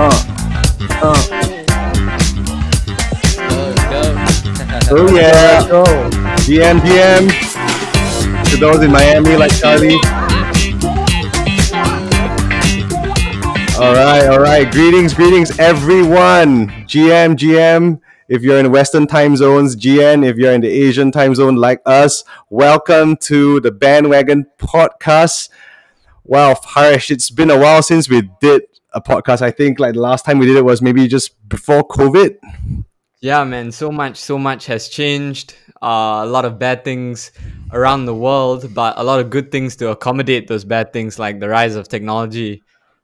Uh, uh. Go. Oh yeah. GM, GM. To those in Miami, like Charlie. All right, all right. Greetings, greetings, everyone. GM, GM. If you're in Western time zones, GN. If you're in the Asian time zone like us, welcome to the Bandwagon Podcast. Wow, Harish, it's been a while since we did a podcast. I think like the last time we did it was maybe just before COVID. Yeah, man. So much, so much has changed. Uh, a lot of bad things around the world, but a lot of good things to accommodate those bad things, like the rise of technology.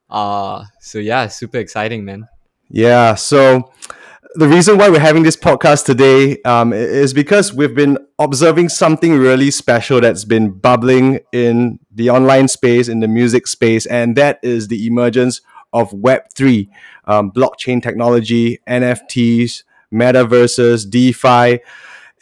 Uh, so yeah, super exciting, man. Yeah. So the reason why we're having this podcast today um, is because we've been observing something really special that's been bubbling in the online space, in the music space, and that is the emergence of Web3, um, blockchain technology, NFTs, metaverses, DeFi,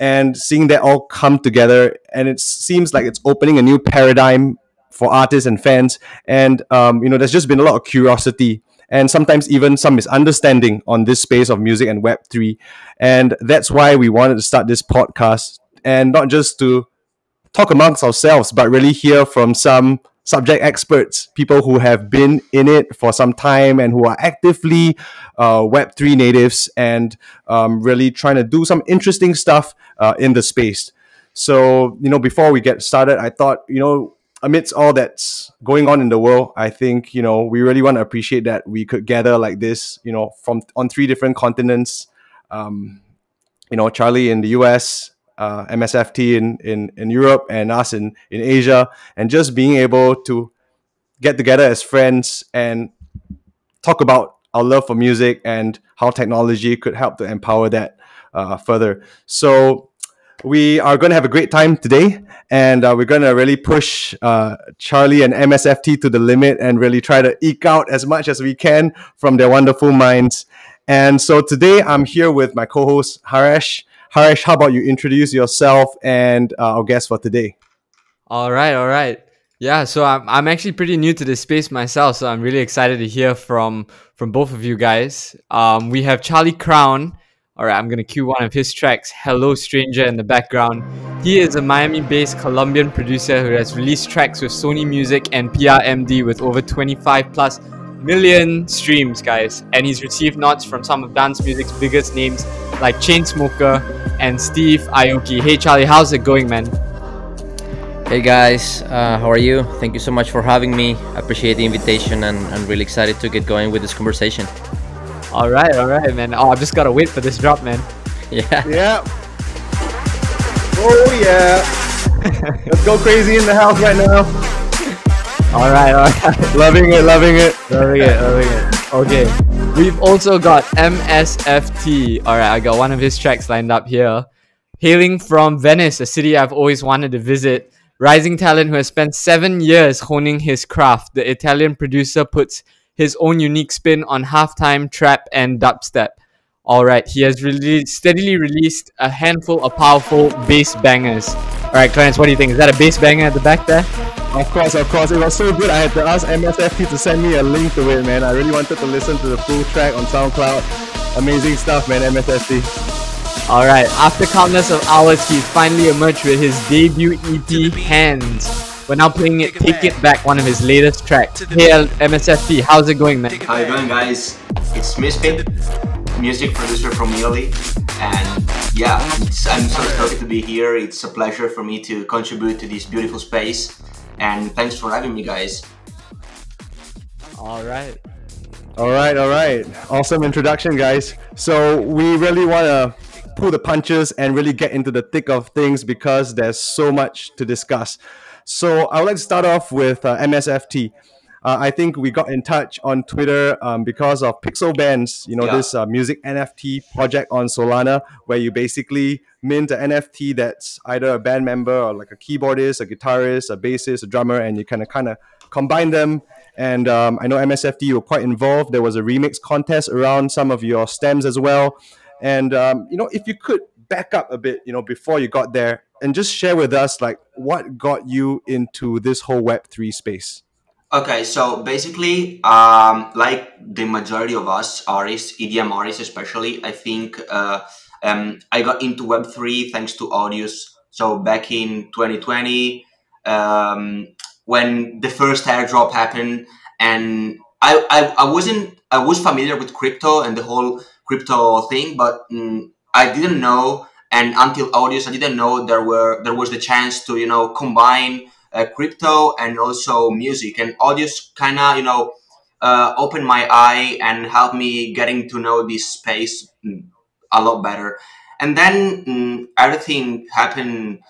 and seeing that all come together. And it seems like it's opening a new paradigm for artists and fans. And, um, you know, there's just been a lot of curiosity and sometimes even some misunderstanding on this space of music and Web3. And that's why we wanted to start this podcast and not just to talk amongst ourselves, but really hear from some subject experts, people who have been in it for some time and who are actively uh, Web3 natives and um, really trying to do some interesting stuff uh, in the space. So, you know, before we get started, I thought, you know, amidst all that's going on in the world, I think, you know, we really want to appreciate that we could gather like this, you know, from on three different continents. Um, you know, Charlie in the US, uh, MSFT in, in, in Europe and us in, in Asia, and just being able to get together as friends and talk about our love for music and how technology could help to empower that uh, further. So we are going to have a great time today, and uh, we're going to really push uh, Charlie and MSFT to the limit and really try to eke out as much as we can from their wonderful minds. And so today I'm here with my co-host Harish. Harish, how about you introduce yourself and uh, our guest for today? All right, all right. Yeah, so I'm, I'm actually pretty new to this space myself, so I'm really excited to hear from from both of you guys. Um, we have Charlie Crown. All right, I'm gonna cue one of his tracks, "Hello Stranger" in the background. He is a Miami-based Colombian producer who has released tracks with Sony Music and PRMD with over 25 plus million streams, guys. And he's received nods from some of dance music's biggest names like Chainsmoker and Steve Aoki. Hey Charlie, how's it going, man? Hey guys, uh, how are you? Thank you so much for having me. I appreciate the invitation and I'm really excited to get going with this conversation. All right, all right, man. Oh, I've just gotta wait for this drop, man. Yeah. Yeah. Oh yeah. Let's go crazy in the house right now. All right, all right. Loving it, loving it. loving it, loving it. Okay. We've also got MSFT. All right, I got one of his tracks lined up here. Hailing from Venice, a city I've always wanted to visit. Rising talent who has spent seven years honing his craft, the Italian producer puts his own unique spin on halftime, trap, and dubstep. Alright, he has released, steadily released a handful of powerful bass bangers. Alright, Clarence, what do you think? Is that a bass banger at the back there? Of course, of course. It was so good. I had to ask MSFT to send me a link to it, man. I really wanted to listen to the full track on SoundCloud. Amazing stuff, man, MSFT. Alright, after countless of hours, he finally emerged with his debut EP, Hands. We're now playing it, Take It Back, one of his latest tracks. Hey, MSFT, how's it going, man? How you doing, guys? It's Misfit, music producer from Italy, and yeah, it's, I'm so stoked to be here. It's a pleasure for me to contribute to this beautiful space, and thanks for having me, guys. Alright. All right, all right. Awesome introduction, guys. So we really want to pull the punches and really get into the thick of things because there's so much to discuss. So I would like to start off with uh, MSFT. Uh, I think we got in touch on Twitter um, because of Pixel Bands, you know, Yeah. this uh, music NFT project on Solana, where you basically mint an NFT that's either a band member or like a keyboardist, a guitarist, a bassist, a drummer, and you kind of kind of combine them. And um, I know MSFT you were quite involved. There was a remix contest around some of your stems as well. And um, you know, if you could back up a bit, you know, before you got there, and just share with us like what got you into this whole Web three space. Okay, so basically, um, like the majority of us artists, EDM artists especially, I think uh, um, I got into Web3 thanks to Audius. So back in 2020, um, when the first airdrop happened, and I, I, I wasn't, I was familiar with crypto and the whole crypto thing, but mm, I didn't know, and until Audius, I didn't know there were there was the chance to you know combine uh, crypto and also music, and Audius kind of you know uh, opened my eye and helped me getting to know this space mm, a lot better. And then mm, everything happened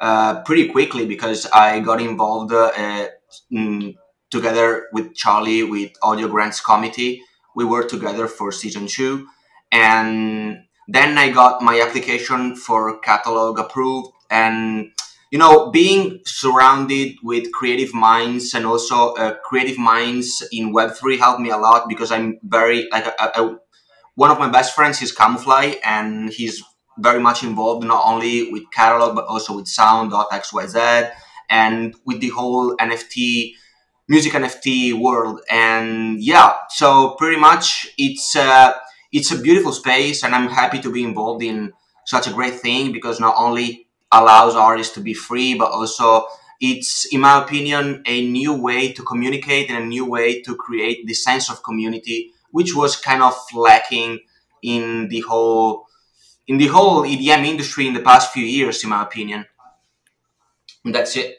uh, pretty quickly because I got involved uh, mm, together with Charlie with Audius Grants Committee. We worked together for season two, and then I got my application for catalog approved. And you know, being surrounded with creative minds and also uh, creative minds in Web three helped me a lot because I'm very like a, a, one of my best friends is Camoufly, and he's very much involved not only with catalog but also with sound.xyz and with the whole NFT music NFT world. And yeah, so pretty much it's uh, it's a beautiful space, and I'm happy to be involved in such a great thing because not only allows artists to be free, but also it's, in my opinion, a new way to communicate and a new way to create the sense of community, which was kind of lacking in the whole in the whole EDM industry in the past few years, in my opinion. And that's it.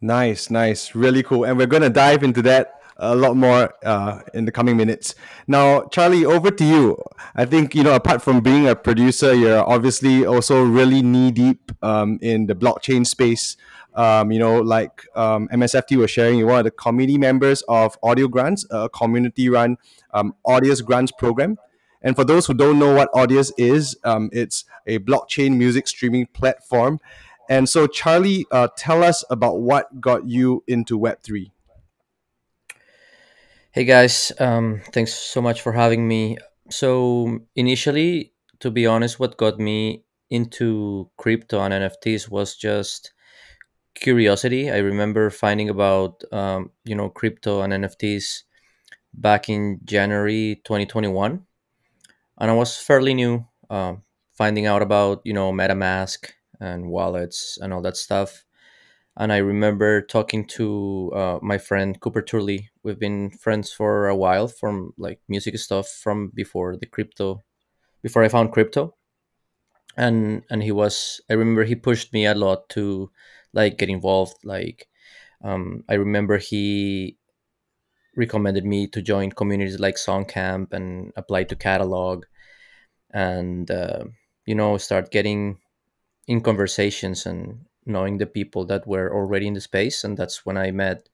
Nice, nice, really cool. And we're to dive into that a lot more uh, in the coming minutes. Now, Charlie, over to you. I think you know, apart from being a producer, you're obviously also really knee deep um, in the blockchain space. Um, you know, like um, MSFT was sharing, you're one of the committee members of Audio Grants, a community-run um, Audius Grants program. And for those who don't know what Audius is, um, it's a blockchain music streaming platform. And so, Charlie, uh, tell us about what got you into Web3. Hey guys, um, thanks so much for having me. So, initially, to be honest, what got me into crypto and NFTs was just curiosity. I remember finding about um, you know crypto and NFTs back in January 2021 and I was fairly new, uh, finding out about you know MetaMask and wallets and all that stuff. And I remember talking to uh, my friend Cooper Turley. We've been friends for a while from like music stuff from before the crypto, before I found crypto. And and he was I remember he pushed me a lot to like get involved. Like um, I remember he recommended me to join communities like Songcamp and apply to Catalog, and uh, you know start getting in conversations and knowing the people that were already in the space. And that's when I met,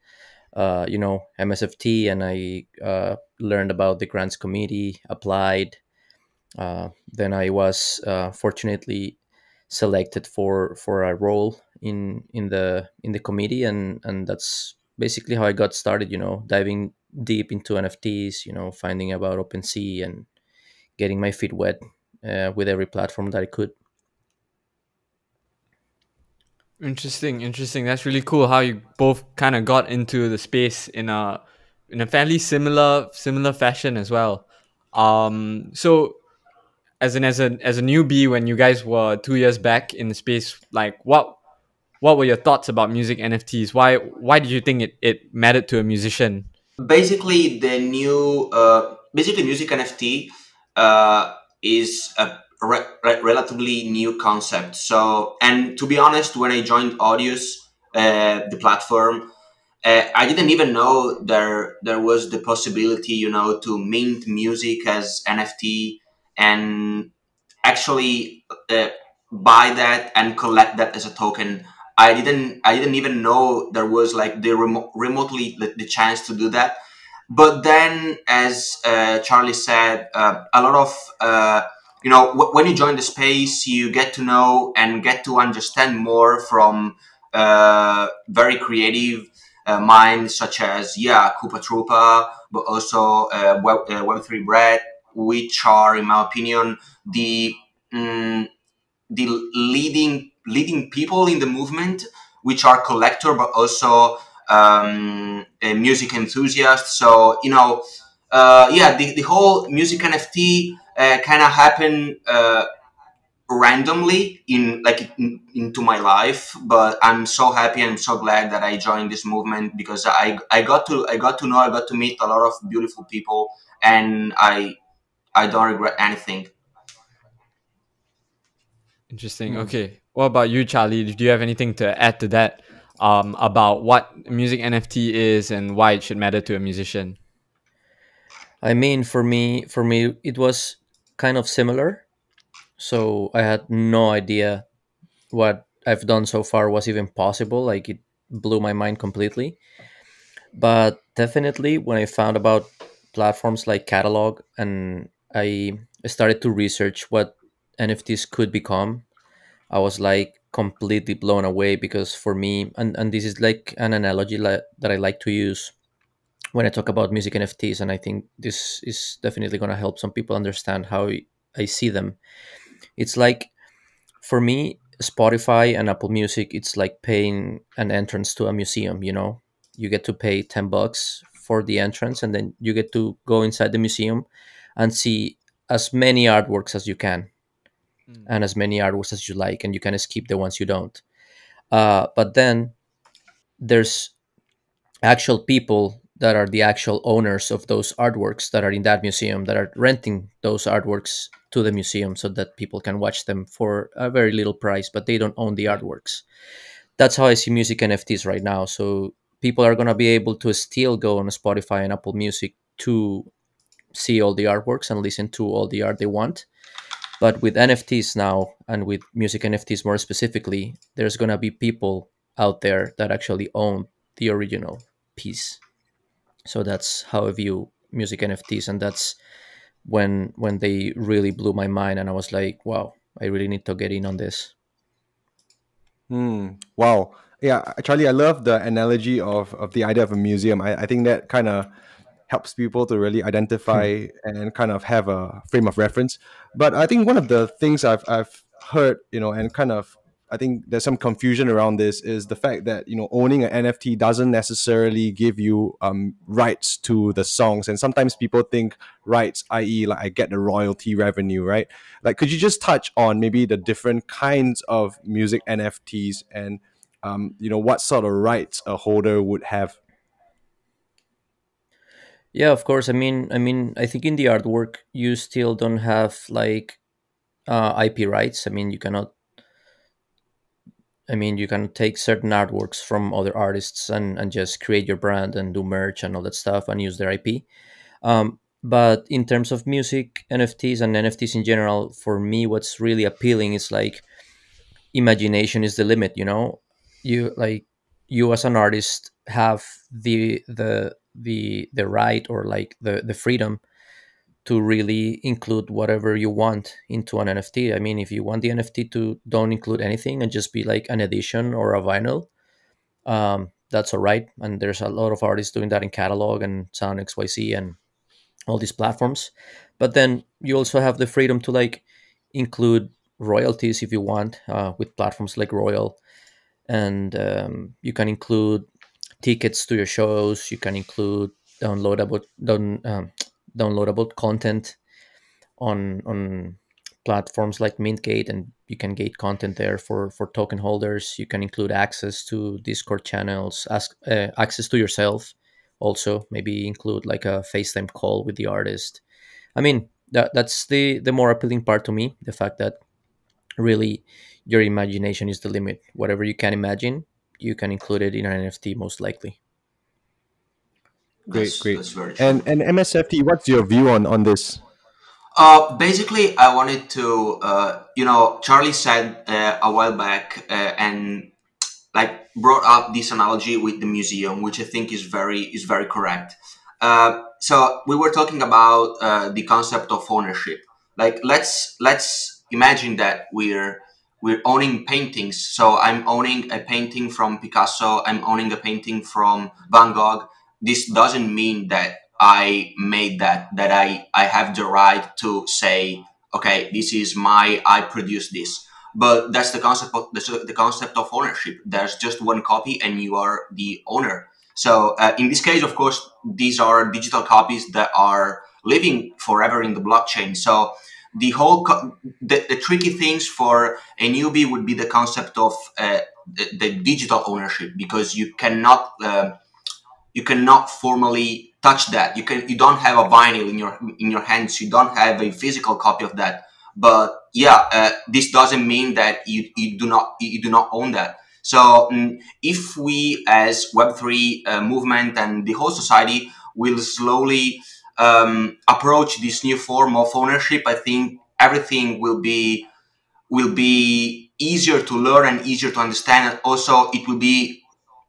uh, you know, MSFT, and I uh, learned about the grants committee, applied. Uh, then I was uh, fortunately selected for for a role in in the in the committee, and and that's basically how I got started. You know, diving deep into NFTs. You know, finding about OpenSea and getting my feet wet uh, with every platform that I could. Interesting, interesting. That's really cool how you both kind of got into the space in a in a fairly similar similar fashion as well. Um, so as an as a as a newbie when you guys were two years back in the space, like what what were your thoughts about music NFTs? Why why did you think it, it mattered to a musician? Basically, the new uh, basically music NFT uh, is a re- re- relatively new concept. So, and to be honest, when I joined Audius, uh, the platform, uh, I didn't even know there there was the possibility, you know, to mint music as NFT and actually uh, buy that and collect that as a token. I didn't I didn't even know there was like the remo- remotely the, the, chance to do that. But then, as uh, Charlie said, uh, a lot of uh, you know w- when you join the space, you get to know and get to understand more from uh, very creative uh, minds such as yeah, Coopahtroopa, but also uh, Web Web three Bread, which are, in my opinion, the mm, the leading leading people in the movement which are collector but also um, music enthusiasts. So you know, uh, yeah, the, the whole music NFT uh, kind of happened uh, randomly in like in, into my life but i'm so happy and i'm so glad that i joined this movement because i i got to i got to know i got to meet a lot of beautiful people and i i don't regret anything. Interesting. Mm. okay. What about you charlie? Do you have anything to add to that um, about what music nft is and why it should matter to a musician? I mean for me for me it was kind of similar so I had no idea what I've done so far was even possible. Like it blew my mind completely. But definitely when I found about platforms like Catalog and I started to research what NFTs could become, I was like completely blown away because for me, and, and this is like an analogy that I like to use when I talk about music NFTs, and I think this is definitely going to help some people understand how I see them. It's like for me spotify and apple music it's like paying an entrance to a museum you know? You get to pay 10 bucks for the entrance and then you get to go inside the museum and see as many artworks as you can mm. and as many artworks as you like and you can skip the ones you don't. Uh, but then there's actual people that are the actual owners of those artworks that are in that museum that are renting those artworks to the museum so that people can watch them for a very little price but they don't own the artworks. That's how i see music nfts right now. So people are going to be able to still go on spotify and apple music to see all the artworks and listen to all the art they want. But with nfts now and with music nfts more specifically there's going to be people out there that actually own the original piece so that's how I view music NFTs, and that's when when they really blew my mind, and I was like, wow, I really need to get in on this. Hmm. Wow. Yeah, Charlie, I love the analogy of, of the idea of a museum. I, I think that kind of helps people to really identify hmm. and kind of have a frame of reference. But I think one of the things I've I've heard, you know, and kind of I think there's some confusion around this is the fact that you know owning an NFT doesn't necessarily give you um, rights to the songs, and sometimes people think rights, i.e., like I get the royalty revenue, right? Like, could you just touch on maybe the different kinds of music NFTs and um, you know what sort of rights a holder would have? Yeah, of course. I mean, I mean, I think in the artwork you still don't have like uh, IP rights. I mean, you cannot I mean, you can take certain artworks from other artists and, and just create your brand and do merch and all that stuff and use their IP. Um, but in terms of music, NFTs and NFTs in general, for me, what's really appealing is like imagination is the limit. You know, you like you as an artist have the the the the right or like the the freedom to really include whatever you want into an NFT. I mean, if you want the NFT to don't include anything and just be like an edition or a vinyl, um, that's all right. And there's a lot of artists doing that in Catalog and Sound XYZ and all these platforms. But then you also have the freedom to like include royalties if you want uh, with platforms like Royal, and um, you can include tickets to your shows. You can include downloadable down um, downloadable content on on platforms like Mintgate, and you can gate content there for for token holders. You can include access to Discord channels, ask uh, access to yourself. Also, maybe include like a FaceTime call with the artist. I mean, that that's the the more appealing part to me. The fact that really your imagination is the limit. Whatever you can imagine, you can include it in an NFT most likely. Great, that's, great. That's and and MSFT, what's your view on on this? Uh, basically, I wanted to, uh, you know, Charlie said uh, a while back uh, and like brought up this analogy with the museum, which I think is very is very correct. Uh, so we were talking about uh, the concept of ownership. Like let's let's imagine that we're we're owning paintings. So I'm owning a painting from Picasso. I'm owning a painting from Van Gogh this doesn't mean that I made that, that I, I have the right to say, okay, this is my, I produce this. but that's the concept of the, the concept of ownership. There's just one copy, and you are the owner. So uh, in this case, of course, these are digital copies that are living forever in the blockchain. So the whole the, the, tricky things for a newbie would be the concept of uh, the, the, digital ownership because you cannot uh, you cannot formally touch that. You can you don't have a vinyl in your in your hands. You don't have a physical copy of that. But yeah, uh, this doesn't mean that you, you do not you do not own that. So um, if we as Web three uh, movement and the whole society will slowly um, approach this new form of ownership, I think everything will be will be easier to learn and easier to understand. And also, it will be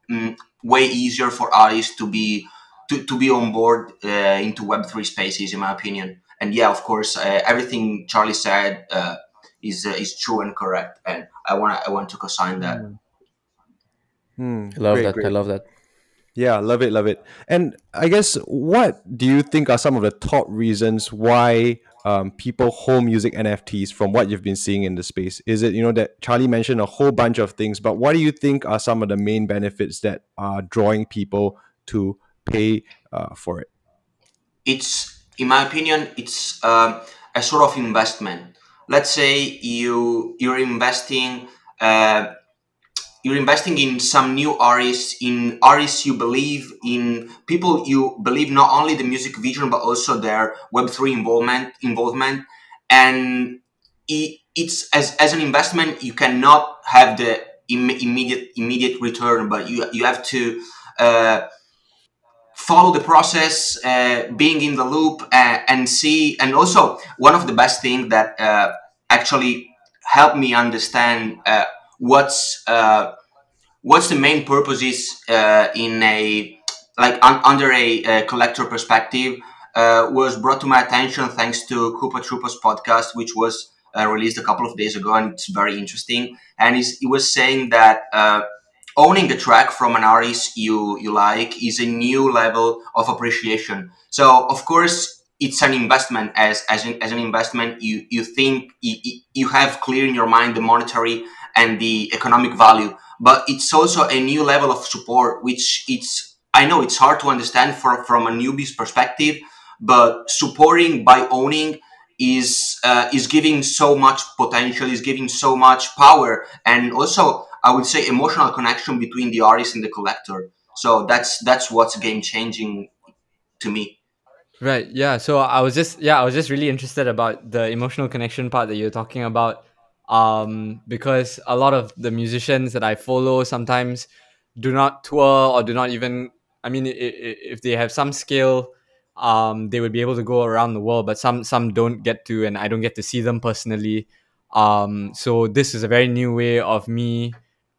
um, way easier for artists to be to, to be on board uh, into Web three spaces, in my opinion. And yeah, of course, uh, everything Charlie said uh, is uh, is true and correct, and I want I want to co-sign that. Mm. Mm, love great, that. Great. I love that. Yeah, love it, love it. And I guess what do you think are some of the top reasons why um, people hold music NFTs from what you've been seeing in the space? Is it, you know, that Charlie mentioned a whole bunch of things, but what do you think are some of the main benefits that are drawing people to pay uh, for it? It's, in my opinion, it's uh, a sort of investment. Let's say you you're investing uh, you're investing in some new artists, in artists you believe in, people you believe not only the music vision but also their Web three involvement involvement, and it, it's as as an investment you cannot have the Im- immediate immediate return, but you you have to. Uh, follow the process, uh, being in the loop, uh, and see. And also, one of the best things that uh, actually helped me understand uh, what's uh, what's the main purpose is uh, in a like un- under a, a, collector perspective uh, was brought to my attention thanks to Coopahtroopa's podcast, which was uh, released a couple of days ago, and it's very interesting. And he was saying that uh, owning the track from an artist you you like is a new level of appreciation. So of course. It's an investment. As as an, as an investment, you you think you, you have clear in your mind the monetary and the economic value. But it's also a new level of support which it's i know it's hard to understand for, from a newbie's perspective but supporting by owning is uh, is giving so much potential is giving so much power and also i would say emotional connection between the artist and the collector. So that's that's what's game changing to me. Right yeah so i was just yeah i was just really interested about the emotional connection part that you're talking about um, because a lot of the musicians that I follow sometimes do not tour or do not even. I mean, if they have some skill, um, they would be able to go around the world, but some some don't get to, and I don't get to see them personally. Um, so this is a very new way of me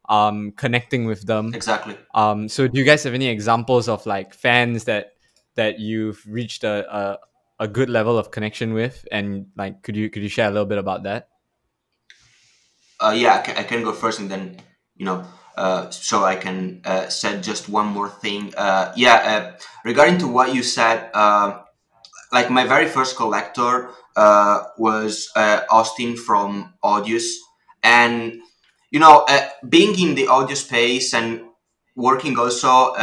um, connecting with them. Exactly. Um, so do you guys have any examples of like fans that that you've reached a, a a good level of connection with, and like could you could you share a little bit about that? Uh, yeah, I can, go first, and then you know, uh, so I can uh, say just one more thing. Uh, yeah, uh, regarding to what you said, uh, like my very first collector was Austin from Audius, and you know, being in the audio space and working also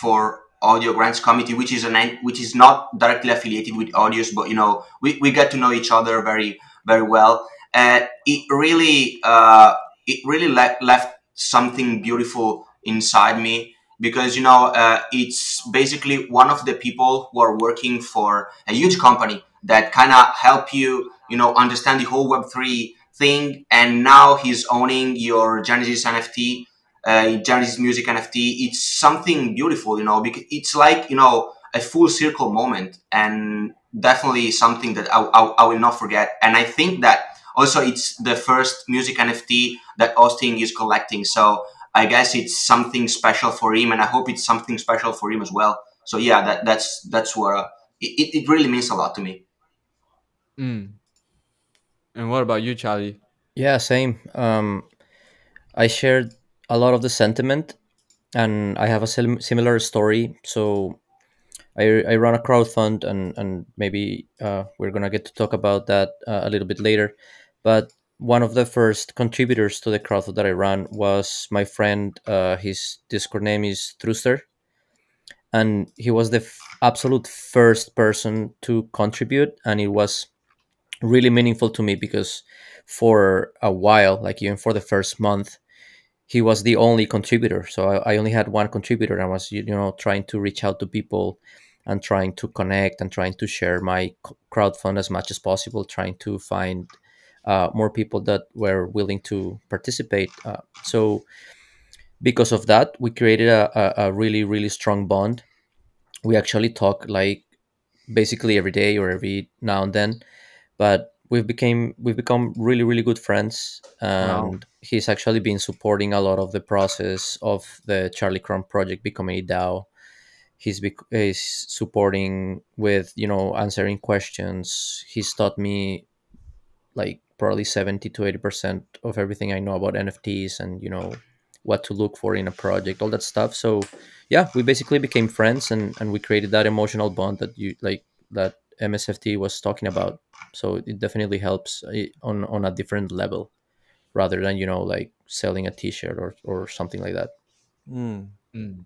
for audio grants committee which is an which is not directly affiliated with audius but you know we, we get to know each other very very well uh, it really uh, it really le- left something beautiful inside me because you know uh, it's basically one of the people who are working for a huge company that kind of help you you know understand the whole web3 thing and now he's owning your genesis nft uh, genesis music nft it's something beautiful you know because it's like you know a full circle moment and definitely something that I, I, I will not forget. And i think that also it's the first music nft that austin is collecting. So i guess it's something special for him and i hope it's something special for him as well. So yeah that that's that's what uh, it, it really means a lot to me. Mm. and what about you charlie? Yeah same. Um i shared a lot of the sentiment and i have a sim- similar story. So I, I run a crowd fund and, and maybe uh, we're gonna get to talk about that uh, a little bit later but one of the first contributors to the crowdfund that I ran was my friend. Uh, his Discord name is Truster, and he was the absolute first person to contribute, and it was really meaningful to me because for a while, like even for the first month, he was the only contributor. So I, I only had one contributor. I was you know trying to reach out to people and trying to connect and trying to share my crowdfund as much as possible, trying to find uh, more people that were willing to participate. Uh, so because of that, we created a, a, really really strong bond. We actually talk like basically every day or every now and then, but we've became we've become really really good friends and wow. he's actually been supporting a lot of the process of the charlie crown project becoming a dao he's bec- he's supporting with you know answering questions he's taught me like probably 70 to 80 percent of everything i know about nfts and you know what to look for in a project all that stuff so yeah we basically became friends and and we created that emotional bond that you like that MSFT was talking about. So it definitely helps uh, on on a different level, rather than you know like selling a T-shirt or or something like that. Mm. Mm.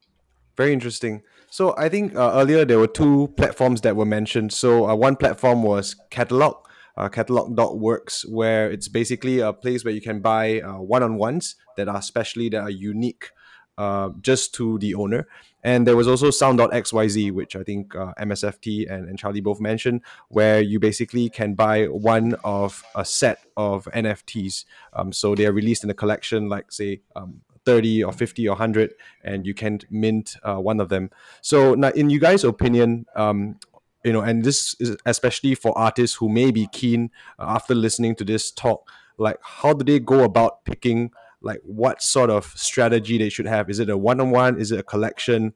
Very interesting. So I think uh, earlier there were two platforms that were mentioned. So uh, one platform was Catalog, uh, catalog.works, where it's basically a place where you can buy uh, one-on-ones that are specially that are unique uh, just to the owner. And there was also Sound.xyz, which I think uh, MSFT and, and Charlie both mentioned, where you basically can buy one of a set of NFTs. Um, so they are released in a collection, like, say, um, 30 or 50 or 100, and you can mint uh, one of them. So, now, in you guys' opinion, um, you know, and this is especially for artists who may be keen uh, after listening to this talk, like, how do they go about picking? like what sort of strategy they should have. Is it a one on one? Is it a collection?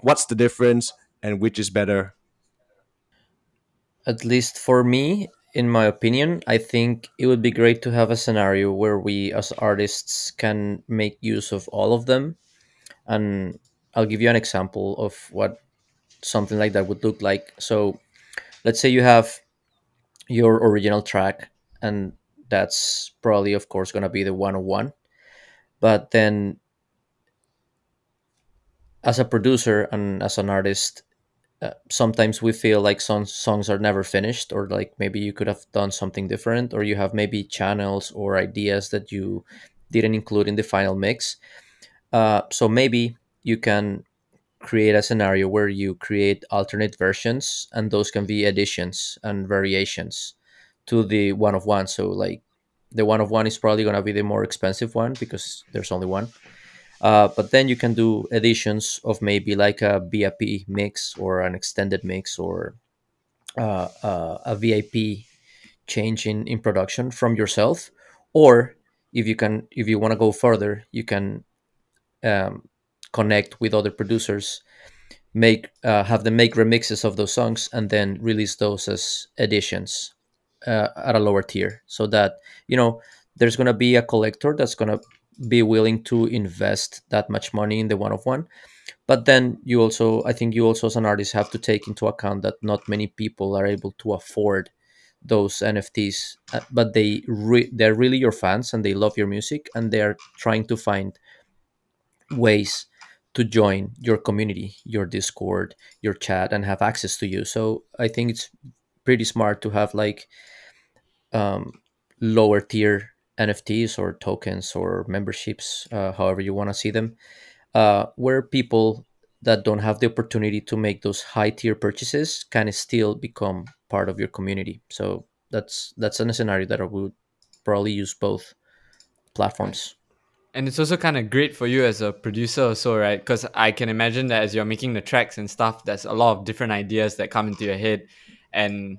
What's the difference and which is better? At least for me, in my opinion, I think it would be great to have a scenario where we as artists can make use of all of them. And I'll give you an example of what something like that would look like. So let's say you have your original track and that's probably of course going to be the one on one but then as a producer and as an artist uh, sometimes we feel like some songs are never finished or like maybe you could have done something different or you have maybe channels or ideas that you didn't include in the final mix uh, so maybe you can create a scenario where you create alternate versions and those can be additions and variations to the one of one so like the one of one is probably going to be the more expensive one because there's only one. Uh, but then you can do additions of maybe like a VIP mix or an extended mix or uh, uh, a VIP change in, in production from yourself. Or if you can, if you want to go further, you can um, connect with other producers, make uh, have them make remixes of those songs, and then release those as editions uh, at a lower tier. So that you know there's going to be a collector that's going to be willing to invest that much money in the one of one. But then you also i think you also as an artist have to take into account that not many people are able to afford those nfts uh, but they re- they're really your fans and they love your music and they're trying to find ways to join your community your discord your chat and have access to you so i think it's pretty smart to have like um, lower tier NFTs or tokens or memberships, uh, however you want to see them, uh, where people that don't have the opportunity to make those high tier purchases can still become part of your community. So that's that's a scenario that I would probably use both platforms. And it's also kind of great for you as a producer, also, right? Because I can imagine that as you're making the tracks and stuff, there's a lot of different ideas that come into your head, and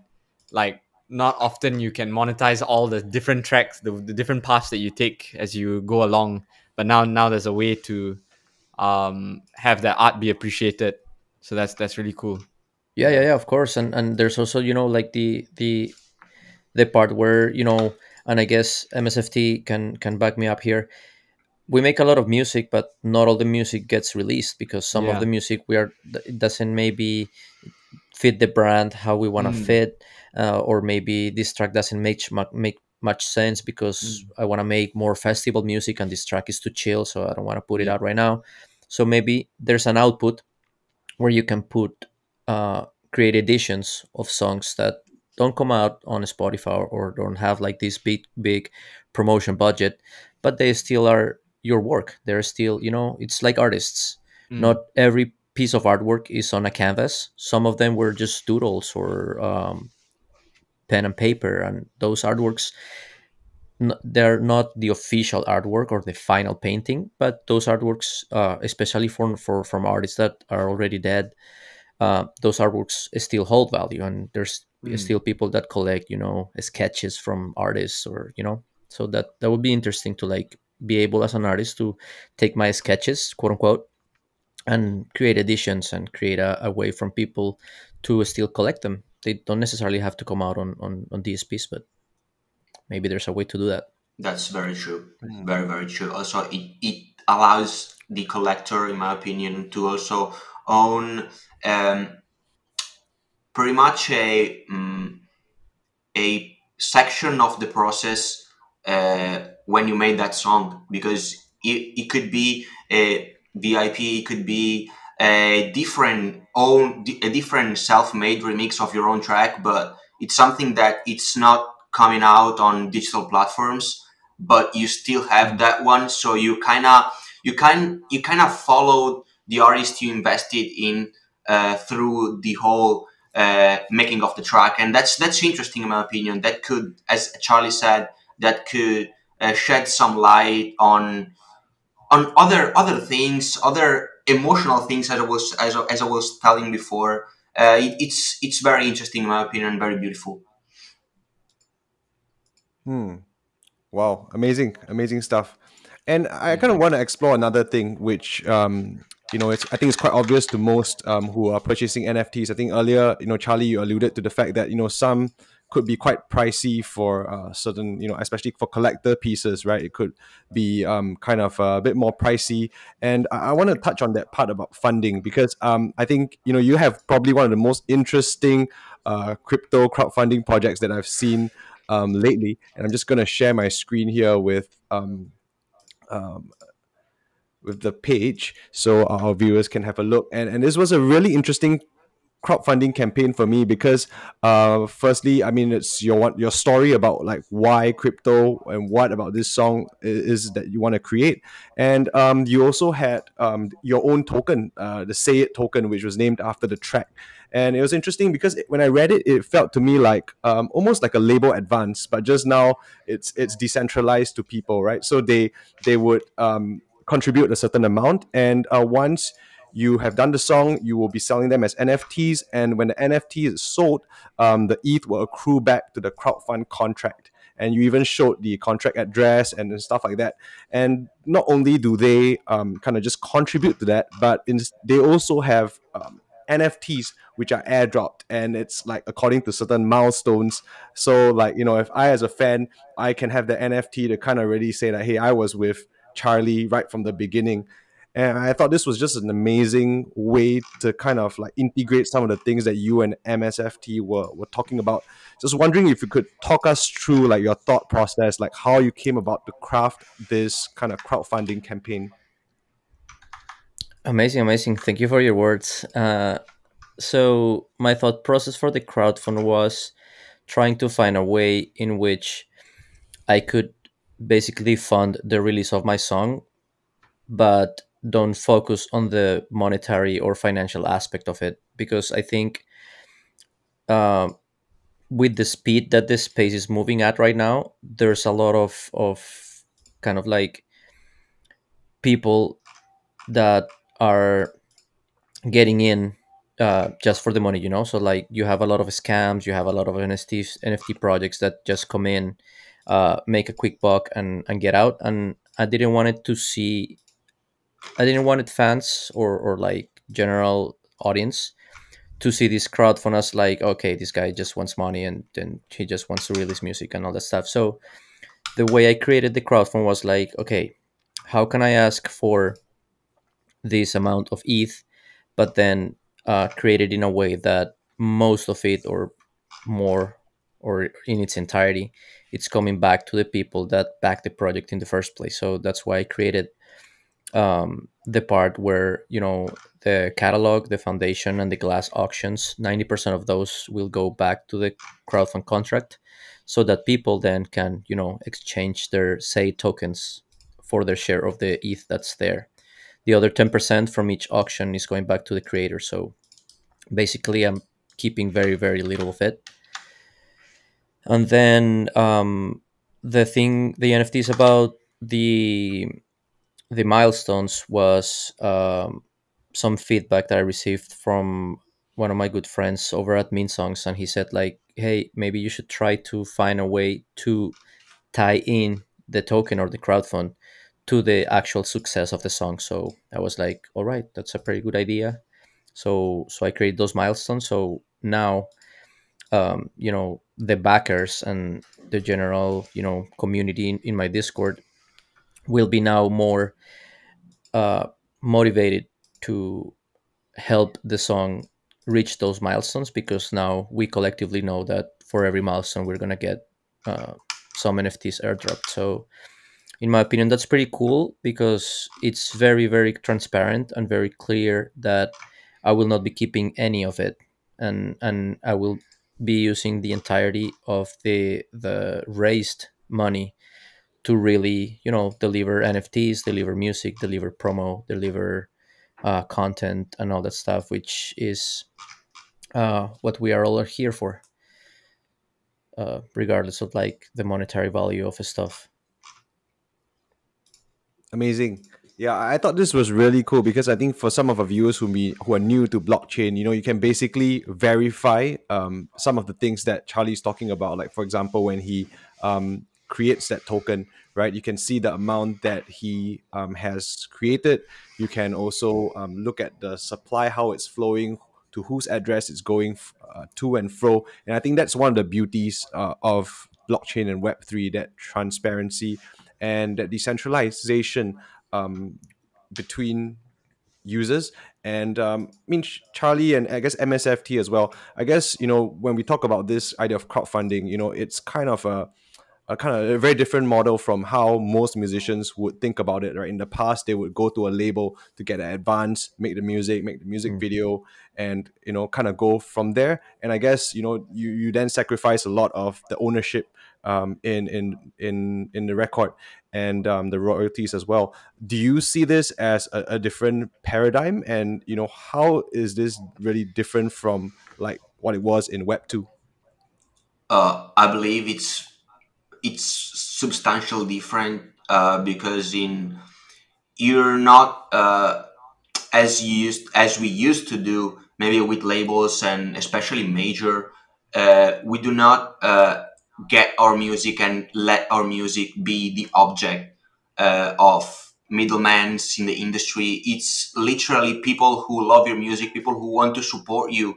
like not often you can monetize all the different tracks, the, the different paths that you take as you go along. But now now there's a way to um, have that art be appreciated. So that's that's really cool. Yeah, yeah, yeah, of course. And and there's also, you know, like the the the part where, you know, and I guess MSFT can can back me up here. We make a lot of music, but not all the music gets released because some yeah. of the music we are it doesn't maybe fit the brand how we want to mm. fit uh, or maybe this track doesn't make make much sense because mm. I want to make more festival music and this track is too chill, so I don't want to put it out right now. So maybe there's an output where you can put uh, create editions of songs that don't come out on Spotify or don't have like this big big promotion budget, but they still are your work. They're still you know it's like artists. Mm. Not every piece of artwork is on a canvas. Some of them were just doodles or um, pen and paper, and those artworks they're not the official artwork or the final painting, but those artworks, uh, especially from for from artists that are already dead, uh, those artworks still hold value, and there's mm. still people that collect, you know, sketches from artists, or you know, so that that would be interesting to like be able as an artist to take my sketches, quote unquote, and create editions and create a, a way from people to still collect them. They don't necessarily have to come out on on, on DSPs, but maybe there's a way to do that that's very true mm. very very true also it, it allows the collector in my opinion to also own um, pretty much a um, a section of the process uh, when you made that song because it, it could be a vip it could be a different own a different self-made remix of your own track but it's something that it's not coming out on digital platforms, but you still have that one. So you kind of you kind you kind of followed the artist you invested in uh, through the whole uh, making of the track, and that's that's interesting in my opinion. That could, as Charlie said, that could uh, shed some light on on other other things, other emotional things. As I was as, as I was telling before, uh, it, it's it's very interesting in my opinion, very beautiful. Hmm. Wow, amazing, amazing stuff. And I kind of want to explore another thing, which um, you know, it's I think it's quite obvious to most um, who are purchasing NFTs. I think earlier, you know, Charlie, you alluded to the fact that you know some could be quite pricey for uh, certain, you know, especially for collector pieces, right? It could be um, kind of a bit more pricey. And I, I want to touch on that part about funding because um, I think, you know, you have probably one of the most interesting uh, crypto crowdfunding projects that I've seen um, lately. And I'm just going to share my screen here with um, um, with the page so our viewers can have a look. And, and this was a really interesting crowdfunding campaign for me because uh firstly i mean it's your your story about like why crypto and what about this song is, that you want to create and um you also had um your own token uh the say it token which was named after the track and it was interesting because when I read it, it felt to me like um, almost like a label advance, but just now it's it's decentralized to people, right? So they they would um, contribute a certain amount, and uh, once you have done the song, you will be selling them as NFTs, and when the NFT is sold, um, the ETH will accrue back to the crowdfund contract and you even showed the contract address and stuff like that. And not only do they um, kind of just contribute to that, but in, they also have um, NFTs which are airdropped and it's like according to certain milestones. So like, you know, if I as a fan, I can have the NFT to kind of really say that, hey, I was with Charlie right from the beginning. And I thought this was just an amazing way to kind of like integrate some of the things that you and MSFT were, were talking about. Just wondering if you could talk us through like your thought process, like how you came about to craft this kind of crowdfunding campaign. Amazing, amazing. Thank you for your words. Uh, so my thought process for the crowdfund was trying to find a way in which I could basically fund the release of my song, but don't focus on the monetary or financial aspect of it because I think uh, with the speed that this space is moving at right now, there's a lot of of kind of like people that are getting in uh, just for the money, you know. So like you have a lot of scams, you have a lot of NFTs, NFT projects that just come in, uh, make a quick buck and and get out. And I didn't want it to see, I didn't want fans or or like general audience to see this crowdfund as like okay, this guy just wants money and then he just wants to release music and all that stuff. So the way I created the crowdfund was like okay, how can I ask for this amount of ETH, but then uh, create it in a way that most of it or more or in its entirety, it's coming back to the people that backed the project in the first place. So that's why I created um, the part where you know the catalog, the foundation, and the glass auctions. Ninety percent of those will go back to the crowdfund contract, so that people then can you know exchange their say tokens for their share of the ETH that's there. The other ten percent from each auction is going back to the creator. So basically, I'm keeping very very little of it. And then um, the thing, the NFTs about the the milestones was um, some feedback that I received from one of my good friends over at Mint Songs, and he said like, "Hey, maybe you should try to find a way to tie in the token or the crowdfund to the actual success of the song." So I was like, "All right, that's a pretty good idea." So so I created those milestones. So now, um, you know, the backers and the general you know community in, in my Discord will be now more uh, motivated to help the song reach those milestones because now we collectively know that for every milestone we're gonna get uh, some NFTs airdropped. So, in my opinion, that's pretty cool because it's very very transparent and very clear that I will not be keeping any of it, and and I will be using the entirety of the the raised money to really you know deliver nfts deliver music deliver promo deliver uh, content and all that stuff which is uh, what we are all here for uh, regardless of like the monetary value of stuff. Amazing. Yeah i thought this was really cool because i think for some of our viewers who be who are new to blockchain you know you can basically verify um, some of the things that charlie's talking about. Like for example when he um, creates that token, right? You can see the amount that he um, has created. You can also um, look at the supply, how it's flowing, to whose address it's going uh, to and fro. And I think that's one of the beauties uh, of blockchain and Web3 that transparency and that decentralization um, between users. And um, I mean, Charlie and I guess MSFT as well. I guess, you know, when we talk about this idea of crowdfunding, you know, it's kind of a a kind of a very different model from how most musicians would think about it right? In the past they would go to a label to get an advance make the music make the music mm. video and you know kind of go from there. And i guess you know you, you then sacrifice a lot of the ownership um, in in in in the record and um, the royalties as well. Do you see this as a, a different paradigm? And you know how is this really different from like what it was in web 2 uh, i believe it's it's substantial different uh, because in you're not uh, as used as we used to do maybe with labels and especially major uh, we do not uh, get our music and let our music be the object uh, of middlemen in the industry. It's literally people who love your music people who want to support you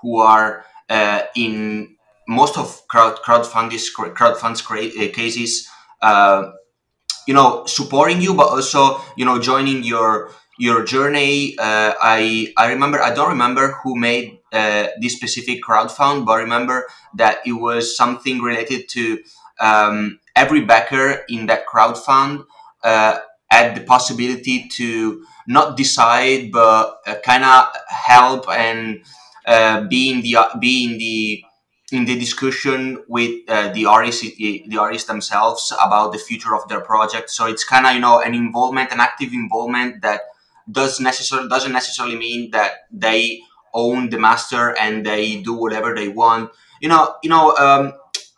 who are uh, in most of crowd crowdfunding crowdfunds uh, cases, uh, you know, supporting you, but also you know joining your your journey. Uh, I I remember I don't remember who made uh, this specific crowdfund, but I remember that it was something related to um, every backer in that crowdfund uh, had the possibility to not decide, but uh, kind of help and uh, being the being the in the discussion with uh, the artists, the artists themselves about the future of their project. So it's kind of you know an involvement, an active involvement that does necessarily doesn't necessarily mean that they own the master and they do whatever they want. You know, you know, um,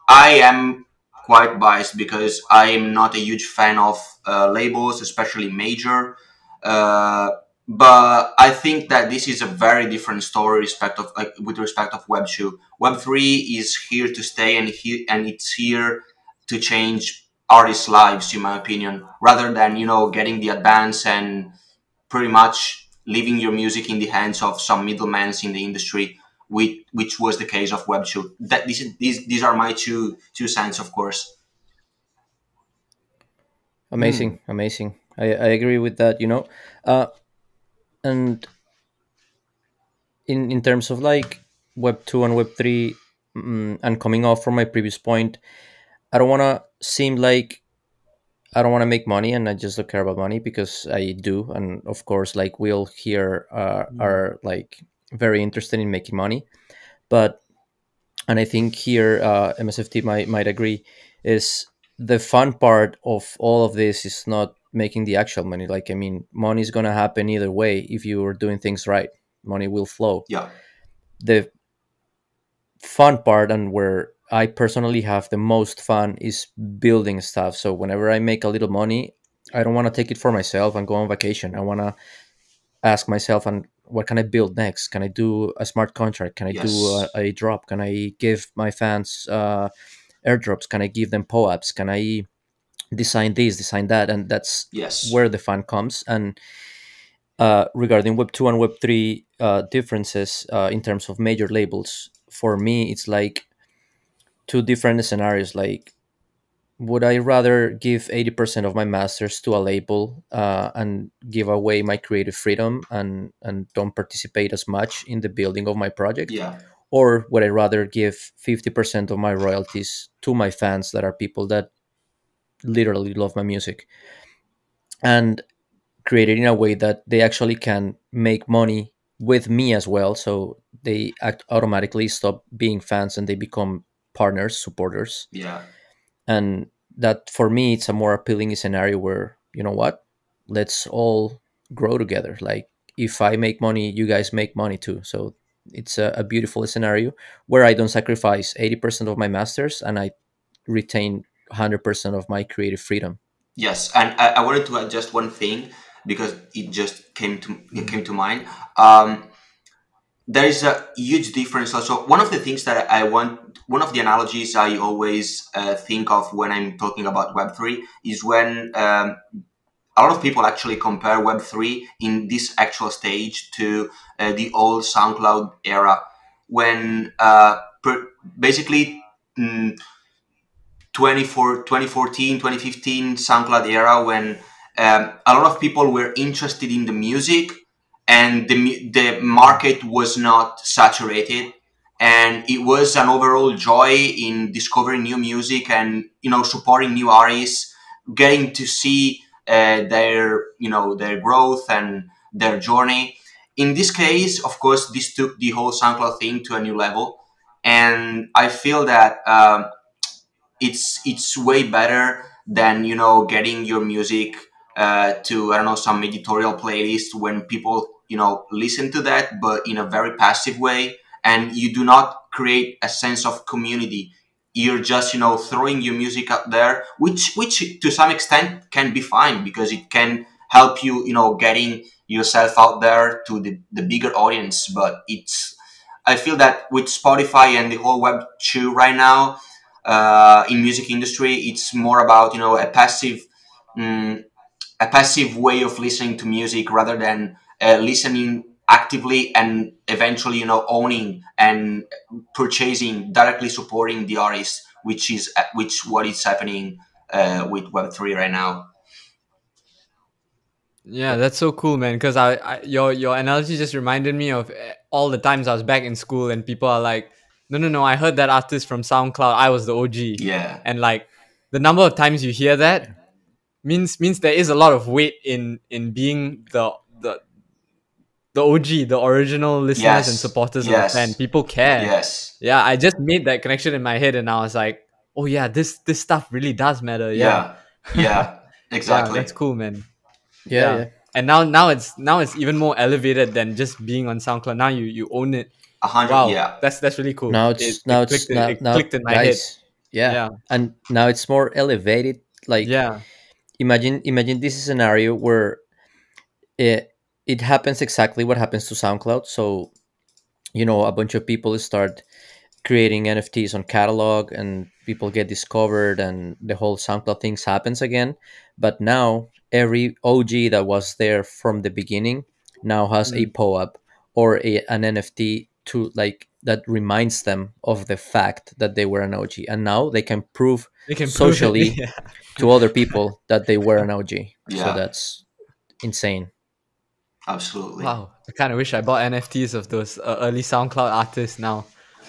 I am quite biased because I am not a huge fan of uh, labels, especially major. Uh, but I think that this is a very different story respect of like with respect of Web two. Web three is here to stay, and here and it's here to change artists' lives, in my opinion, rather than you know getting the advance and pretty much leaving your music in the hands of some middlemen in the industry, which which was the case of Web two. That these these these are my two two cents, of course. Amazing, mm. amazing. I, I agree with that. You know, uh, and in in terms of like web 2 and web 3 mm, and coming off from my previous point, I don't want to seem like I don't want to make money and I just don't care about money because I do, and of course, like we all here uh, Mm. are like very interested in making money, but and I think here uh, MSFT might might agree is the fun part of all of this is not making the actual money. Like I mean, money is gonna happen either way if you are doing things right. Money will flow. Yeah. The fun part and where I personally have the most fun is building stuff. So whenever I make a little money, I don't want to take it for myself and go on vacation. I want to ask myself and what can I build next? Can I do a smart contract? Can I do a, a drop? Can I give my fans uh, airdrops? Can I give them POAPs? Can I design this, design that? And that's Yes. where the fun comes. And uh, regarding Web two and Web three uh, differences uh, in terms of major labels, for me, it's like two different scenarios. Like, would I rather give eighty percent of my masters to a label uh, and give away my creative freedom and and don't participate as much in the building of my project? yeah. or would I rather give 50% of my royalties to my fans that are people that literally love my music. And create it in a way that they actually can make money with me as well. So they act automatically stop being fans and they become partners supporters. Yeah. and that for me it's a more appealing scenario where you know what? Let's all grow together. Like if i make money you guys make money too. So it's a, a beautiful scenario where i don't sacrifice 80% of my masters and i retain 100% of my creative freedom Yes, and I, I wanted to add just one thing because it just came to it came to mind. Um, there is a huge difference. Also, one of the things that I want, one of the analogies I always uh, think of when I'm talking about Web three is when um, a lot of people actually compare Web three in this actual stage to uh, the old SoundCloud era, when uh, per, basically. Mm, 24, 2014, 2015 SoundCloud era when um, a lot of people were interested in the music and the, the market was not saturated. And it was an overall joy in discovering new music and you know supporting new artists getting to see uh, their you know their growth and their journey. In this case of course this took the whole soundcloud thing to a new level. And i feel that um, it's it's way better than you know getting your music uh, to I don't know some editorial playlist when people you know listen to that, but in a very passive way, and you do not create a sense of community. You're just you know throwing your music out there, which which to some extent can be fine because it can help you you know getting yourself out there to the, the bigger audience. But it's I feel that with Spotify and the whole Web two right now, uh, in music industry it's more about you know a passive mm, a passive way of listening to music rather than uh, listening actively and eventually you know owning and purchasing directly supporting the artist which is uh, which what is happening uh, with web3 right now Yeah, that's so cool, man. Because I, I, your your analogy just reminded me of eh, all the times I was back in school and people are like, "No, no, no! I heard that artist from SoundCloud. I was the OG." yeah And like the number of times you hear that means means there is a lot of weight in in being the the the OG, the original listeners and supporters yes, of the fan. People care. yes Yeah, I just made that connection in my head, and I was like, "Oh yeah, this this stuff really does matter." Yeah, yeah yeah exactly Yeah, that's cool, man. yeah, yeah. And now now it's now it's even more elevated than just being on SoundCloud. Now you you own it. A hundred Wow, yeah that's that's really cool. now it's It- it now it's clicked in- now, it now clicked in my head. guys yeah. Yeah. and now it's more elevated like Yeah, imagine imagine this scenario where it it happens exactly what happens to SoundCloud. So, you know, a bunch of people start creating NFTs on catalog and people get discovered and the whole SoundCloud things happens again. But now every OG that was there from the beginning now has a mm. POAP or a, an NFT to like that reminds them of the fact that they were an OG. And now they can prove they can prove socially Yeah. to other people that they were an OG. So Yeah. that's insane. absolutely Wow, I kind of wish I bought NFTs of those uh, early SoundCloud artists now.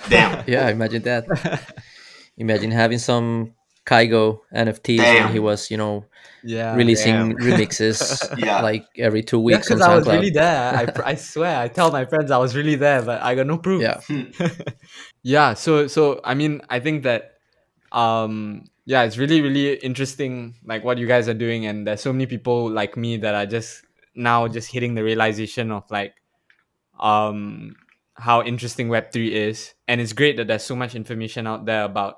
Damn. Yeah, imagine that. imagine having some Kygo NFTs Damn. when he was, you know, Yeah. releasing remixes Yeah. like every two weeks on because I was really there. I, I swear, I tell my friends I was really there, but I got no proof. Yeah. yeah so so i mean i think that um yeah it's really really interesting like what you guys are doing and there's so many people like me that are just now just hitting the realization of like um how interesting web3 is and it's great that there's so much information out there about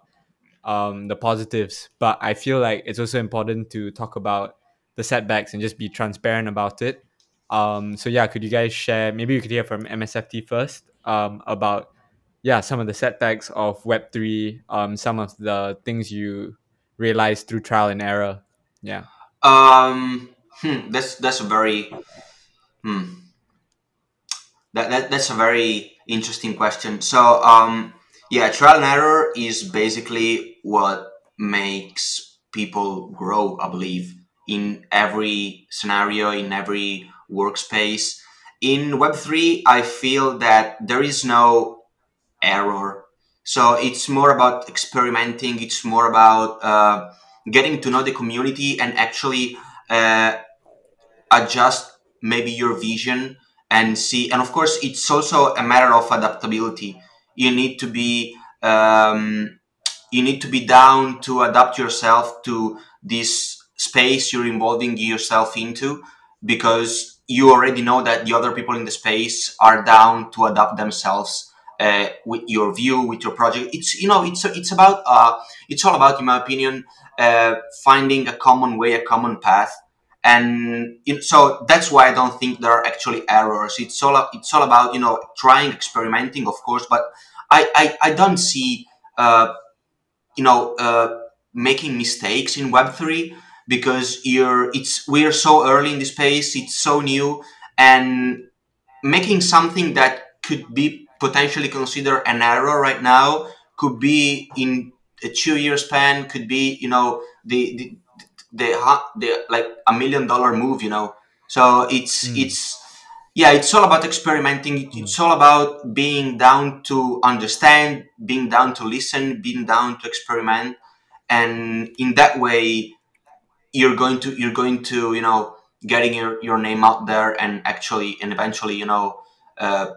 um the positives but i feel like it's also important to talk about the setbacks and just be transparent about it. Um so yeah could you guys share maybe you could hear from msft first um about yeah some of the setbacks of web3 um some of the things you realized through trial and error. Yeah. Um, hmm, that's that's a very hmm, that, that that's a very interesting question. So um, yeah, trial and error is basically what makes people grow. I believe in every scenario, in every workspace. In Web three, I feel that there is no error. So it's more about experimenting. It's more about uh, getting to know the community and actually uh, adjust maybe your vision and see. And of course, it's also a matter of adaptability. You need to be um, you need to be down to adapt yourself to this space you're involving yourself into because you already know that the other people in the space are down to adapt themselves uh, with your view with your project. It's you know it's it's about uh, it's all about in my opinion uh, finding a common way a common path and it, so that's why i don't think there are actually errors. It's all it's all about you know trying experimenting of course but i i, I don't see uh, you know uh, making mistakes in web3 because you're it's we're so early in the space it's so new and making something that could be potentially considered an error right now could be in a two year span could be you know the the the, the like a million dollar move you know? So it's it's yeah it's all about experimenting. It's all about being down to understand being down to listen being down to experiment. And in that way you're going to you're going to you know getting your, your name out there and actually and eventually you know uh,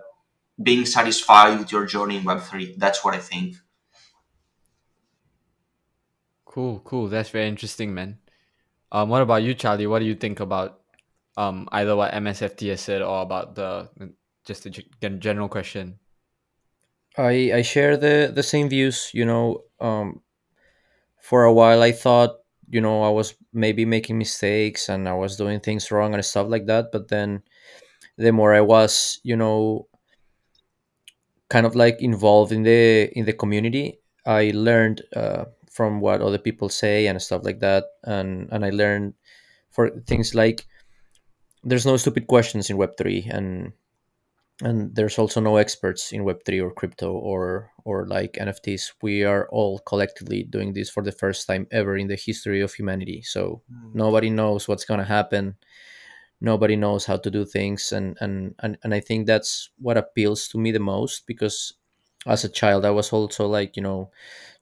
being satisfied with your journey in web3 that's what i think. Cool cool. That's very interesting man um what about you charlie what do you think about um either what msft has said or about the just gen- general question I I share the the same views. You know, um, for a while I thought you know I was maybe making mistakes and I was doing things wrong and stuff like that. But then the more I was, you know, kind of like involved in the in the community, I learned uh, from what other people say and stuff like that, and and I learned for things like there's no stupid questions in Web three and and there's also no experts in web3 or crypto or or like nfts we are all collectively doing this for the first time ever in the history of humanity. So hmm. nobody knows what's going to happen. Nobody knows how to do things. And, and and and i think that's what appeals to me the most because as a child i was also like you know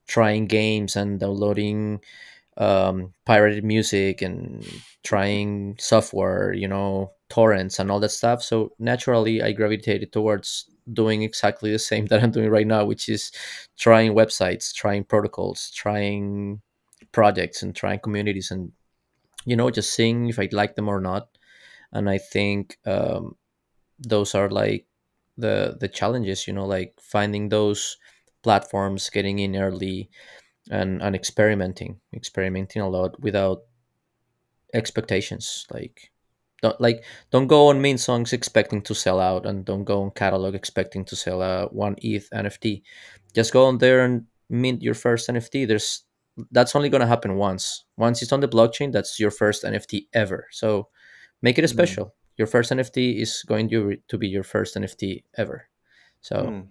trying games and downloading um, pirated music and trying software, you know, torrents and all that stuff. So naturally, I gravitated towards doing exactly the same that I'm doing right now, which is trying websites, trying protocols, trying projects, and trying communities, and you know, just seeing if I like them or not. And I think um, those are like the the challenges, you know, like finding those platforms, getting in early, and and experimenting experimenting a lot without expectations like don't like don't go on mint songs expecting to sell out and don't go on catalog expecting to sell a one eth nft just go on there and mint your first nft there's that's only going to happen once. Once it's on the blockchain that's your first nft ever. So make it a special. Your first nft is going to, to be your first nft ever. So Mm.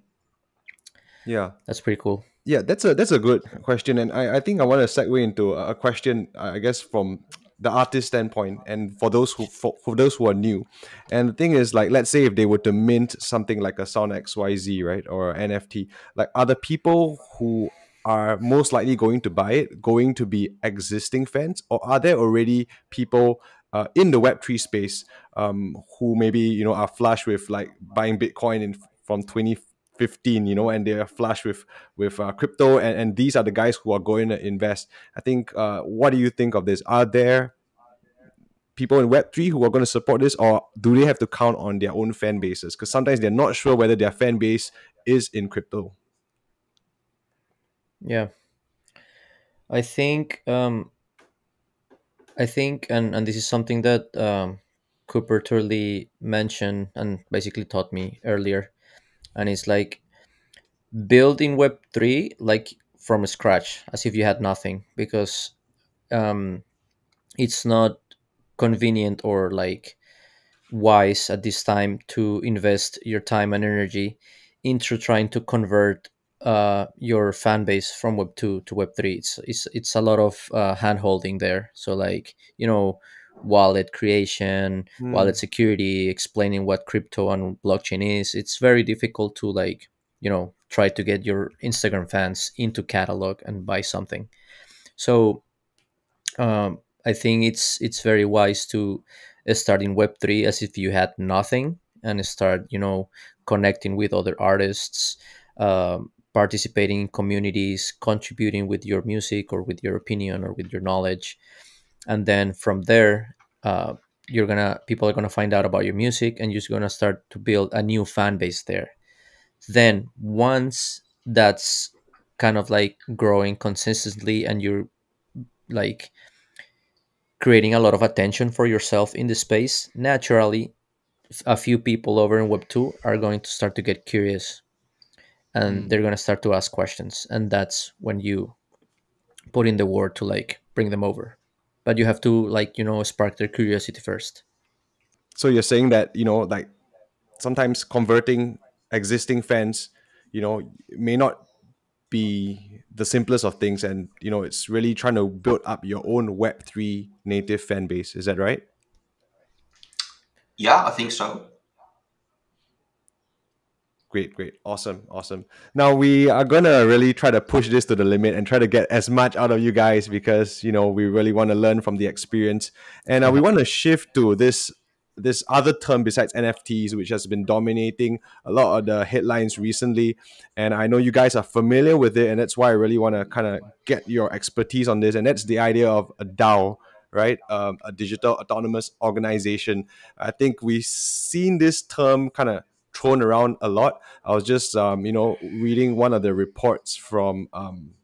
Yeah. that's pretty cool Yeah, that's a that's a good question, and I, I think I want to segue into a question. I guess from the artist standpoint and for those who for, for those who are new and the thing is like let's say if they were to mint something like a sound xyz right or nft like are the people who are most likely going to buy it going to be existing fans or are there already people uh, in the web3 space um, who maybe you know are flush with like buying bitcoin in from 2015 you know and they're flush with with uh, crypto and, and these are the guys who are going to invest i think uh, what do you think of this are there people in web3 who are going to support this or do they have to count on their own fan bases because sometimes they're not sure whether their fan base is in crypto Yeah. I think um I think and and this is something that um Cooper Turley mentioned and basically taught me earlier. And it's like building web 3 like from scratch as if you had nothing because um it's not convenient or like wise at this time to invest your time and energy into trying to convert uh, your fan base from Web two to Web three. It's it's it's a lot of uh, hand holding there. So like you know, wallet creation, Hmm. wallet security, explaining what crypto and blockchain is. It's very difficult to like you know try to get your Instagram fans into catalog and buy something. So um, I think it's it's very wise to start in Web three as if you had nothing and start you know connecting with other artists, um, participating in communities, contributing with your music or with your opinion or with your knowledge, and then from there. Uh, you're gonna people are gonna find out about your music and you're gonna start to build a new fan base there then once that's kind of like growing consistently and you're like creating a lot of attention for yourself in the space, naturally, a few people over in Web2 are going to start to get curious and Mm. they're going to start to ask questions. And that's when you put in the word to like bring them over. But you have to like, you know, spark their curiosity first. so you're saying that you know like sometimes converting existing fans you know may not be the simplest of things and you know it's really trying to build up your own web3 native fan base is that right Yeah, I think so. Great, great. Awesome, awesome. Now we are gonna really try to push this to the limit and try to get as much out of you guys because you know we really want to learn from the experience, and uh, we want to shift to this this other term besides NFTs, which has been dominating a lot of the headlines recently. And I know you guys are familiar with it, and that's why I really want to kind of get your expertise on this. And that's the idea of a DAO, right? Um, a digital autonomous organization. I think we've seen this term kind of thrown around a lot. I was just, um, you know, reading one of the reports from, um,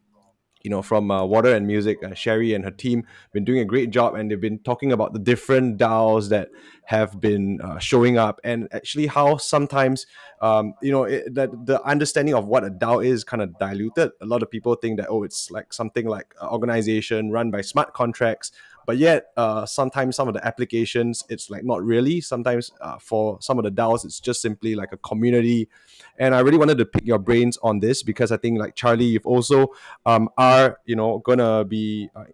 you know, from uh, Water and Music. Uh, Cherie and her team been doing a great job, and they've been talking about the different DAOs that have been uh, showing up, and actually how sometimes, um, you know, it, that the understanding of what a DAO is kind of diluted. A lot of people think that oh, it's like something like an organization run by smart contracts, but yet uh, sometimes some of the applications it's like not really. Sometimes uh, for some of the DAOs it's just simply like a community. And I really wanted to pick your brains on this because I think like Charlie you've also um, are you know gonna be uh,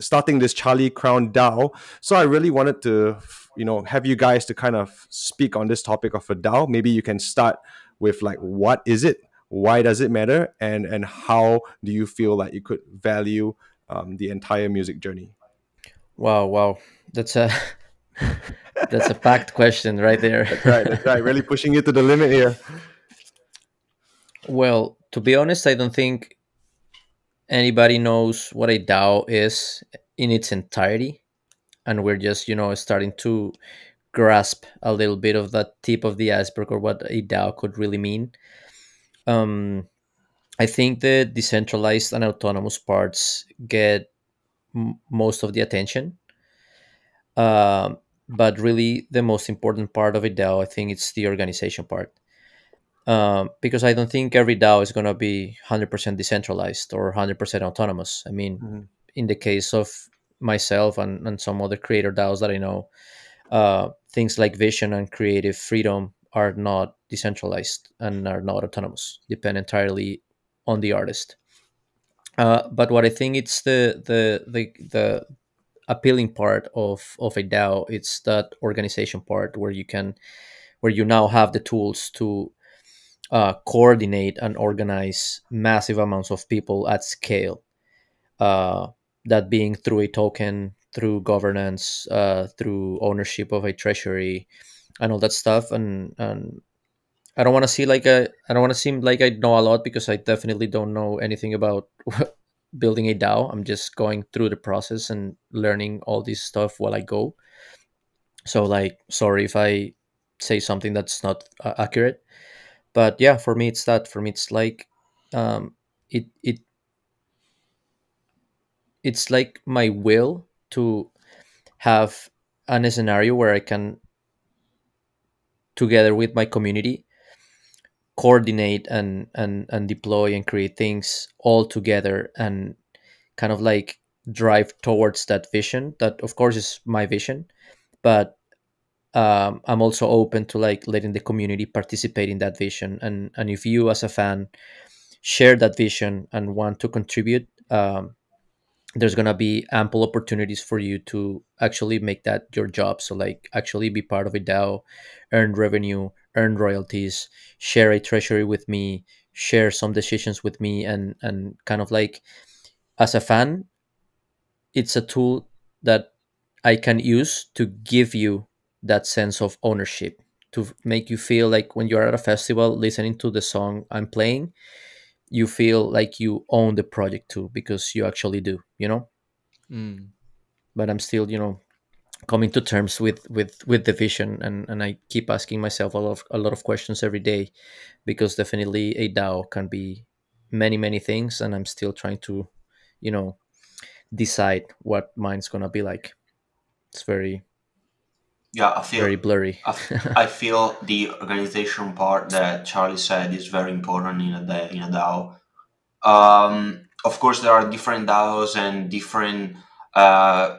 starting this Charlie Crown DAO. So I really wanted to you know have you guys to kind of speak on this topic of a DAO. Maybe you can start with like what is it? Why does it matter? And and how do you feel like you could value um, the entire music journey Wow, wow. That's a that's a packed question right there. that's right, that's right. Really pushing you to the limit here. Well, to be honest, I don't think anybody knows what a DAO is in its entirety. And we're just, you know, starting to grasp a little bit of that tip of the iceberg or what a DAO could really mean. Um, I think the decentralized and autonomous parts get m- most of the attention. Um, but really, the most important part of a DAO, I think, it's the organization part um, because I don't think every DAO is going to be 100% decentralized or 100% autonomous. I mean, Mhm. in the case of myself and, and some other creator DAOs that I know, uh, things like vision and creative freedom are not decentralized and are not autonomous, depend entirely on the artist. Uh, but what I think it's the the the the appealing part of of a DAO. It's that organization part where you can where you now have the tools to uh, coordinate and organize massive amounts of people at scale. Uh, that being through a token, through governance, uh, through ownership of a treasury, and all that stuff. And and I don't want to see like a I don't want to seem like I know a lot because I definitely don't know anything about building a DAO. I'm just going through the process and learning all this stuff while I go. So like, sorry if I say something that's not uh, accurate, but yeah, for me it's that. For me it's like, um, it it it's like my will to have an scenario where I can, together with my community, coordinate and and and deploy and create things all together and kind of like drive towards that vision. That of course is my vision, but um, I'm also open to like letting the community participate in that vision. And and if you as a fan share that vision and want to contribute, um, there's gonna be ample opportunities for you to actually make that your job. So like actually be part of a DAO, earn revenue, earn royalties, share a treasury with me, share some decisions with me, and and kind of like as a fan, it's a tool that I can use to give you that sense of ownership to make you feel like when you're at a festival listening to the song I'm playing, you feel like you own the project too because you actually do you know Mm. but i'm still you know coming to terms with with with the vision and and i keep asking myself a lot of a lot of questions every day because definitely a dao can be many many things and i'm still trying to you know decide what mine's gonna be like it's very Yeah, I feel very blurry I feel the organization part that Charlie said is very important in a in a DAO. Um, of course, there are different DAOs and different uh,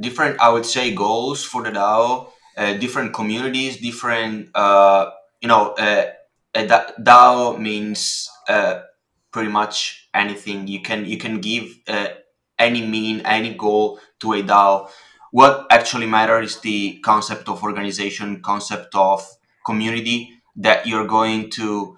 different I would say goals for the DAO. Uh, different communities, different uh, you know. Uh, a DAO means uh, pretty much anything. You can you can give uh, any mean any goal to a DAO what actually matters is the concept of organization, concept of community that you're going to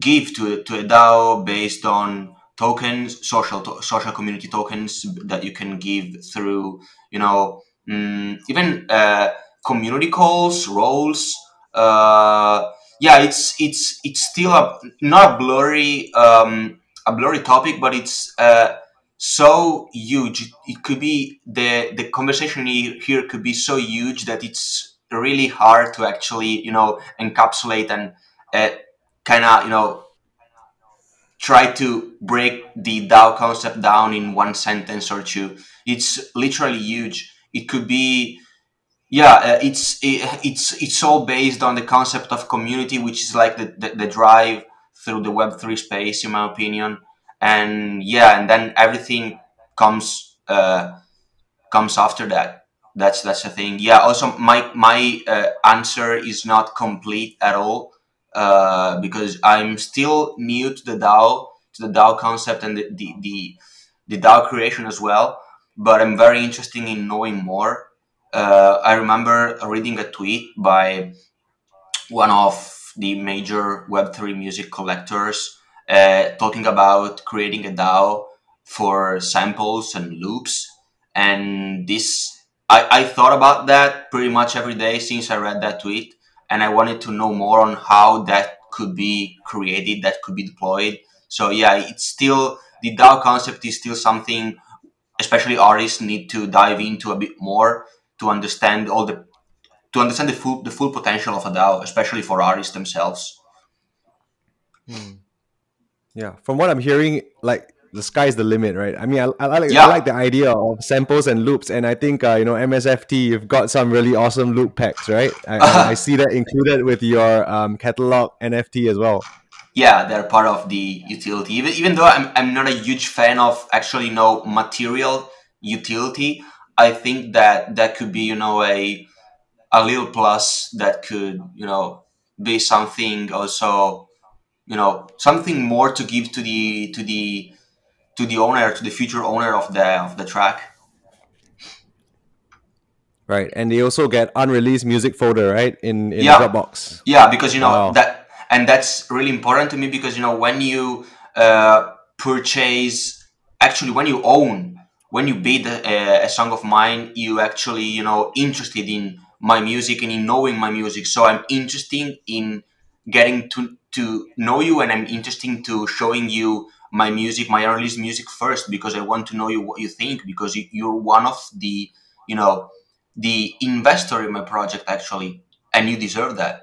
give to, to a DAO based on tokens, social to- social community tokens that you can give through, you know, mm, even uh, community calls, roles. Uh, yeah, it's it's it's still a not blurry um, a blurry topic, but it's uh, so huge. It could be the the conversation here could be so huge that it's really hard to actually you know encapsulate and uh, kind of you know try to break the DAO concept down in one sentence or two. It's literally huge. It could be yeah uh, it's it, it's it's all based on the concept of community which is like the, the, the drive through the web3 space in my opinion and yeah and then everything comes uh, comes after that. That's that's the thing. Yeah also my my uh, answer is not complete at all uh, because i'm still new to the dao to the dao concept and the the, the, the dao creation as well but i'm very interested in knowing more. Uh, I remember reading a tweet by one of the major Web3 music collectors uh, talking about creating a DAO for samples and loops. And this, I, I thought about that pretty much every day since I read that tweet. And I wanted to know more on how that could be created, that could be deployed. So, yeah, it's still, the DAO concept is still something, especially artists need to dive into a bit more to understand all the to understand the full the full potential of a DAO, especially for artists themselves. Mm. Yeah, from what I'm hearing, like the sky's the limit, right? I mean, I, I like Yeah. I like the idea of samples and loops, and I think uh, you know MSFT, you've got some really awesome loop packs, right? I, I, I see that included with your um, catalog NFT as well. Yeah, they're part of the utility. Even even though I'm I'm not a huge fan of actually no material utility, I think that that could be you know a a little plus that could you know be something also you know something more to give to the to the to the owner to the future owner of the of the track Right, and they also get unreleased music folder, right, in in Yeah. Dropbox. Yeah, because you know Wow. that, and that's really important to me because you know when you uh, purchase, actually when you own, when you bid a, a song of mine, you actually you know interested in my music and in knowing my music. So I'm interested in getting to to know you, and I'm interested to showing you my music, my earliest music first because I want to know you what you think because you, you're one of the you know the investor in my project actually, and you deserve that.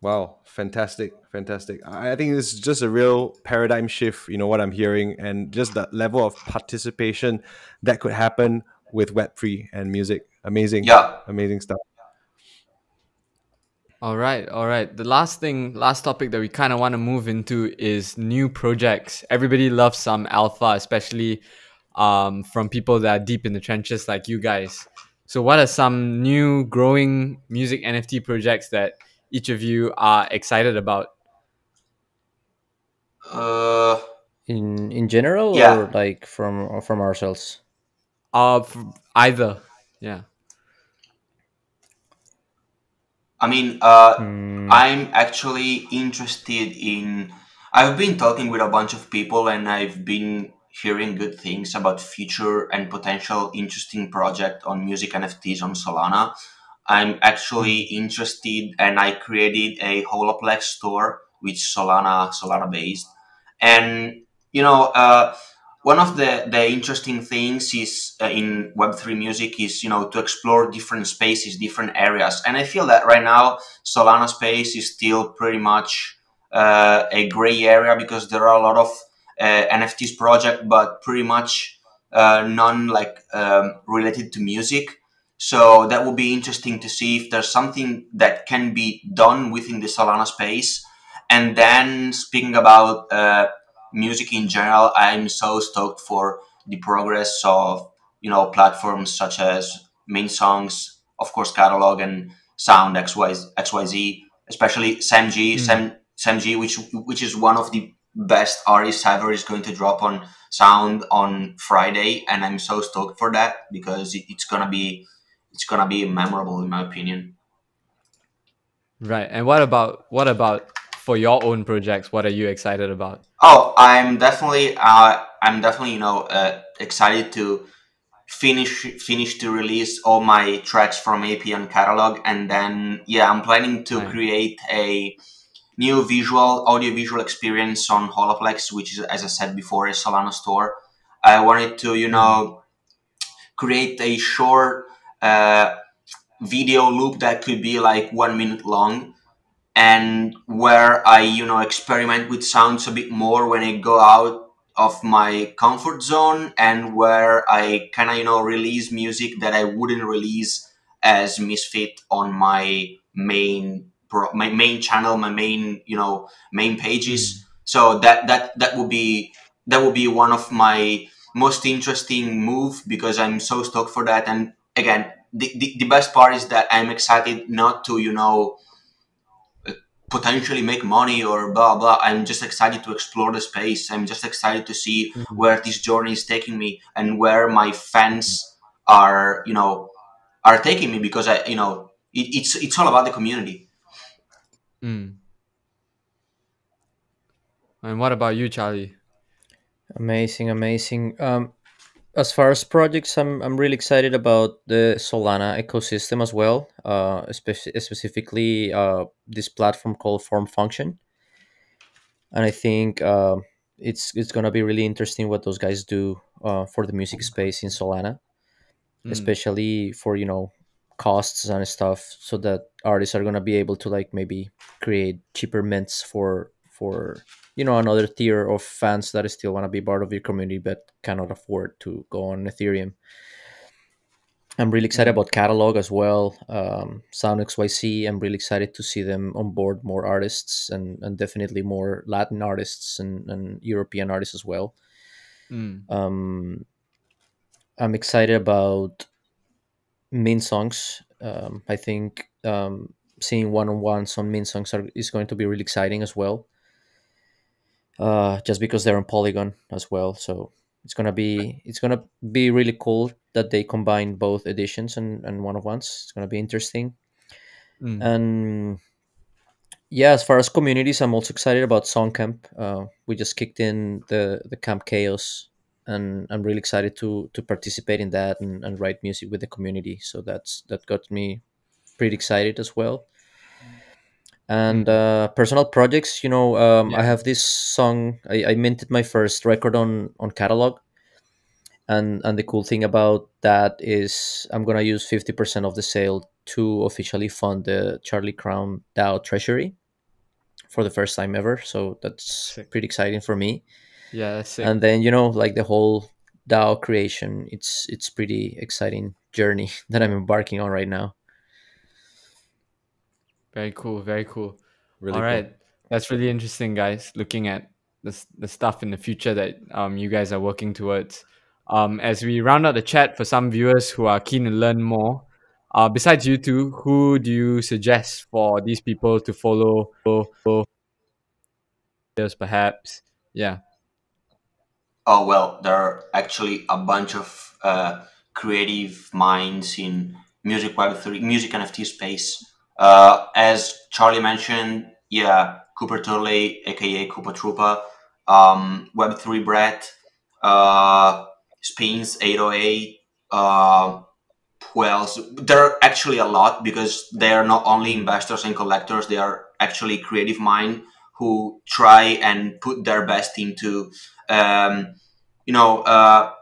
Wow, fantastic, fantastic. I think this is just a real paradigm shift, you know, what I'm hearing, and just that level of participation that could happen with Web3 and music. Amazing. Yeah. Amazing stuff. All right, all right. The last thing, last topic that we kind of want to move into is new projects. Everybody loves some alpha, especially um, from people that are deep in the trenches like you guys. So, what are some new growing music NFT projects that each of you are excited about? Uh, in in general Yeah. or like from from ourselves Uh, f- either, yeah. I mean, uh, Hmm, I'm actually interested in. I've been talking with a bunch of people, and I've been hearing good things about future and potential interesting project on music NFTs on Solana. I'm actually interested, and I created a Holaplex store, which Solana Solana based, and you know, uh, one of the the interesting things is uh, in Web three music is you know to explore different spaces, different areas, and I feel that right now Solana space is still pretty much uh, a gray area because there are a lot of uh, NFTs project, but pretty much uh, none like um, related to music. So that will be interesting to see if there's something that can be done within the Solana space. And then speaking about uh, music in general, I'm so stoked for the progress of you know platforms such as Mint Songs, of course, Catalog and Sound XY, XYZ, especially Sam G, Mm. Sam, Sam G, which which is one of the best artists ever, is going to drop on Sound on Friday, and I'm so stoked for that because it, it's gonna be it's gonna be memorable in my opinion. Right. And what about what about for your own projects? What are you excited about? Oh, I'm definitely, uh, I'm definitely, you know, uh, excited to finish finish to release all my tracks from AP and catalog, and then yeah, I'm planning to create a new visual audio visual experience on Holaplex, which is, as I said before, a Solana store. I wanted to, you know, create a short uh, video loop that could be like one minute long and where I, you know, experiment with sounds a bit more when I go out of my comfort zone and where I kind of, you know, release music that I wouldn't release as Misfit on my main pro- my main channel, my main, you know, main pages. Mm. So that that that would be that would be one of my most interesting move because I'm so stoked for that. And again, the, the, the best part is that I'm excited not to, you know, potentially make money or blah blah. I'm just excited to explore the space. I'm just excited to see Mhm. where this journey is taking me and where my fans are, you know, are taking me because I, you know, it, it's it's all about the community. Mm. And what about you, Charlie? Amazing, amazing. Um, as far as projects, I'm I'm really excited about the Solana ecosystem as well. Uh, speci- specifically, uh, this platform called Formfunction, and I think uh, it's it's gonna be really interesting what those guys do uh, for the music space in Solana, Mm. especially for you know costs and stuff, so that artists are gonna be able to like maybe create cheaper mints for for you know another tier of fans that still want to be part of your community but cannot afford to go on ethereum. I'm really excited Mm. about catalog as well um, sound xyz i'm really excited to see them on board more artists and, and definitely more latin artists and, and european artists as well. Mm. um, i'm excited about mint songs. Um, i think um, seeing one-on-ones on mint songs are, is going to be really exciting as well uh, just because they're on Polygon as well. So it's gonna be it's gonna be really cool that they combine both editions and, and one of ones. It's gonna be interesting. Mm. And yeah, as far as communities, I'm also excited about Songcamp. Uh, we just kicked in the the Camp Chaos, and I'm really excited to to participate in that and, and write music with the community. So that's that got me pretty excited as well. And uh, personal projects, you know, um, I have this song. I, I minted my first record on on catalog, and and the cool thing about that is I'm gonna use fifty percent of the sale to officially fund the Charlie Crown DAO treasury for the first time ever. So that's Sick. pretty exciting for me. Yeah. And then you know, like the whole DAO creation, it's it's pretty exciting journey that I'm embarking on right now. Very cool. Very cool. Really All cool. right, that's really interesting, guys. Looking at the the stuff in the future that um you guys are working towards. Um, as we round out the chat for some viewers who are keen to learn more, uh, besides you two, who do you suggest for these people to follow? follow perhaps. Yeah. Oh well, there are actually a bunch of uh, creative minds in music web three, music NFT space. Uh, as Charlie mentioned, yeah, Cooper Turley, aka Coopahtroopa, um, Web three Brett, uh, Spins eight oh eight. Uh, who else? There are actually a lot because they are not only investors and collectors; they are actually creative mind who try and put their best into um, you know, uh,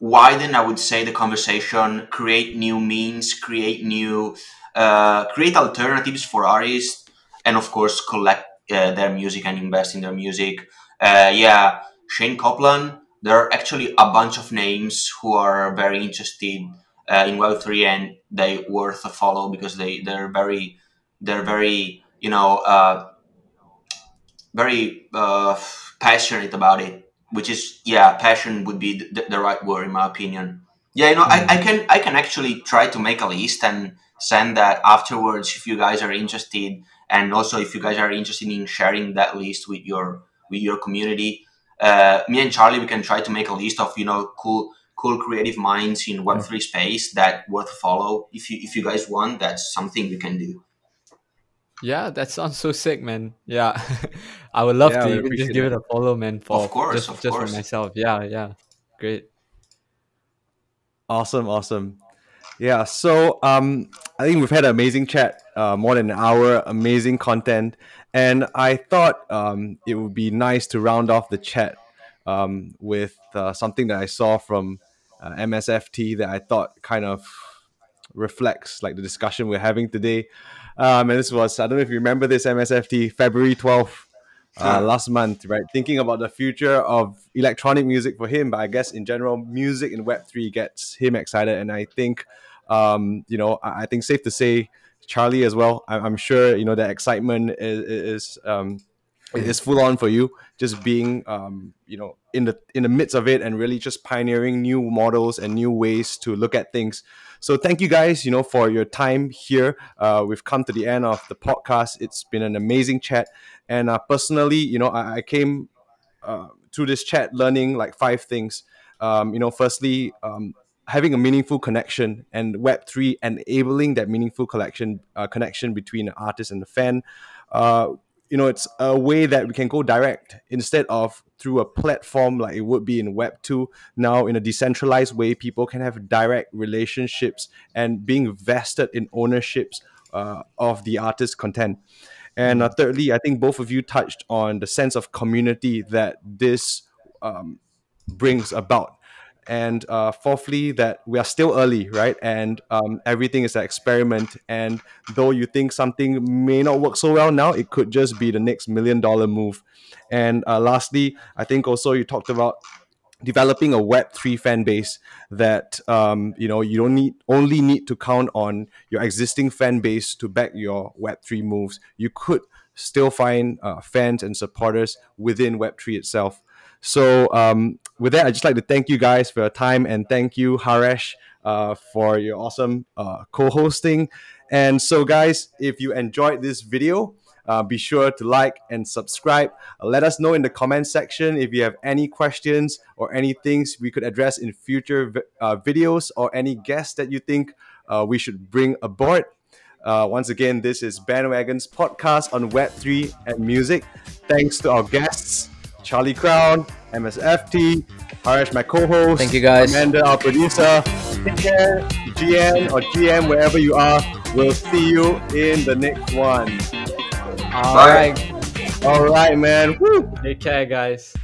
widen, I would say, the conversation, create new means, create new, uh, create alternatives for artists, and of course, collect uh, their music and invest in their music. Uh, yeah, Shane Copland. There are actually a bunch of names who are very interested uh, in Web3 and they worth a follow because they they're very they're very you know uh, very uh, passionate about it which is yeah passion would be the, the right word in my opinion yeah you know I, I can i can actually try to make a list and send that afterwards if you guys are interested and also if you guys are interested in sharing that list with your with your community uh, me and charlie we can try to make a list of you know cool cool creative minds in web3 space that worth follow if you if you guys want that's something we can do Yeah, that sounds so sick, man. Yeah, I would love Yeah, to even just give that. it a follow, man. For of course, just, of just course. for myself. Yeah, yeah, great. Awesome, awesome. Yeah, so um, I think we've had an amazing chat, uh, more than an hour, amazing content, and I thought um, it would be nice to round off the chat um, with uh, something that I saw from uh, MSFT that I thought kind of reflects like the discussion we're having today. Um, and this was I don't know if you remember this MSFT February twelfth. Uh, last month, right? Thinking about the future of electronic music for him, but I guess in general, music in Web three gets him excited, and I think, um, you know, I, I think safe to say, Charlie as well. I, I'm sure you know that excitement is, is um, is full on for you. Just being, um, you know, in the in the midst of it, and really just pioneering new models and new ways to look at things. So thank you guys, you know, for your time here. Uh, we've come to the end of the podcast. It's been an amazing chat, and uh, personally, you know, I, I came uh, through this chat learning like five things. Um, you know, firstly, um, having a meaningful connection and Web three enabling that meaningful collection uh, connection between the artist and the fan. Uh, you know, it's a way that we can go direct instead of through a platform like it would be in Web two. Now, in a decentralized way, people can have direct relationships and being vested in ownerships uh, of the artist's content. And uh, thirdly, I think both of you touched on the sense of community that this um, brings about. And uh, fourthly, that we are still early, right? And um, everything is an experiment. And though you think something may not work so well now, it could just be the next million dollar move. And uh, lastly, I think also you talked about developing a web 3 fan base that um, you know you don't need only need to count on your existing fan base to back your web 3 moves you could still find uh, fans and supporters within web 3 itself so um, with that i'd just like to thank you guys for your time and thank you Harish uh, for your awesome uh, co-hosting and so guys if you enjoyed this video Uh, be sure to like and subscribe. Let us know in the comment section if you have any questions or any things we could address in future uh, videos or any guests that you think uh, we should bring aboard. Uh, once again, this is Bandwagon's podcast on Web3 and music. Thanks to our guests, Charlie Crown, MSFT, Harish, my co-host. Thank you, guys. Amanda, our producer. Take care, GM or GM, wherever you are. We'll see you in the next one. All Bye. right. All right, man. Woo. Take care, guys.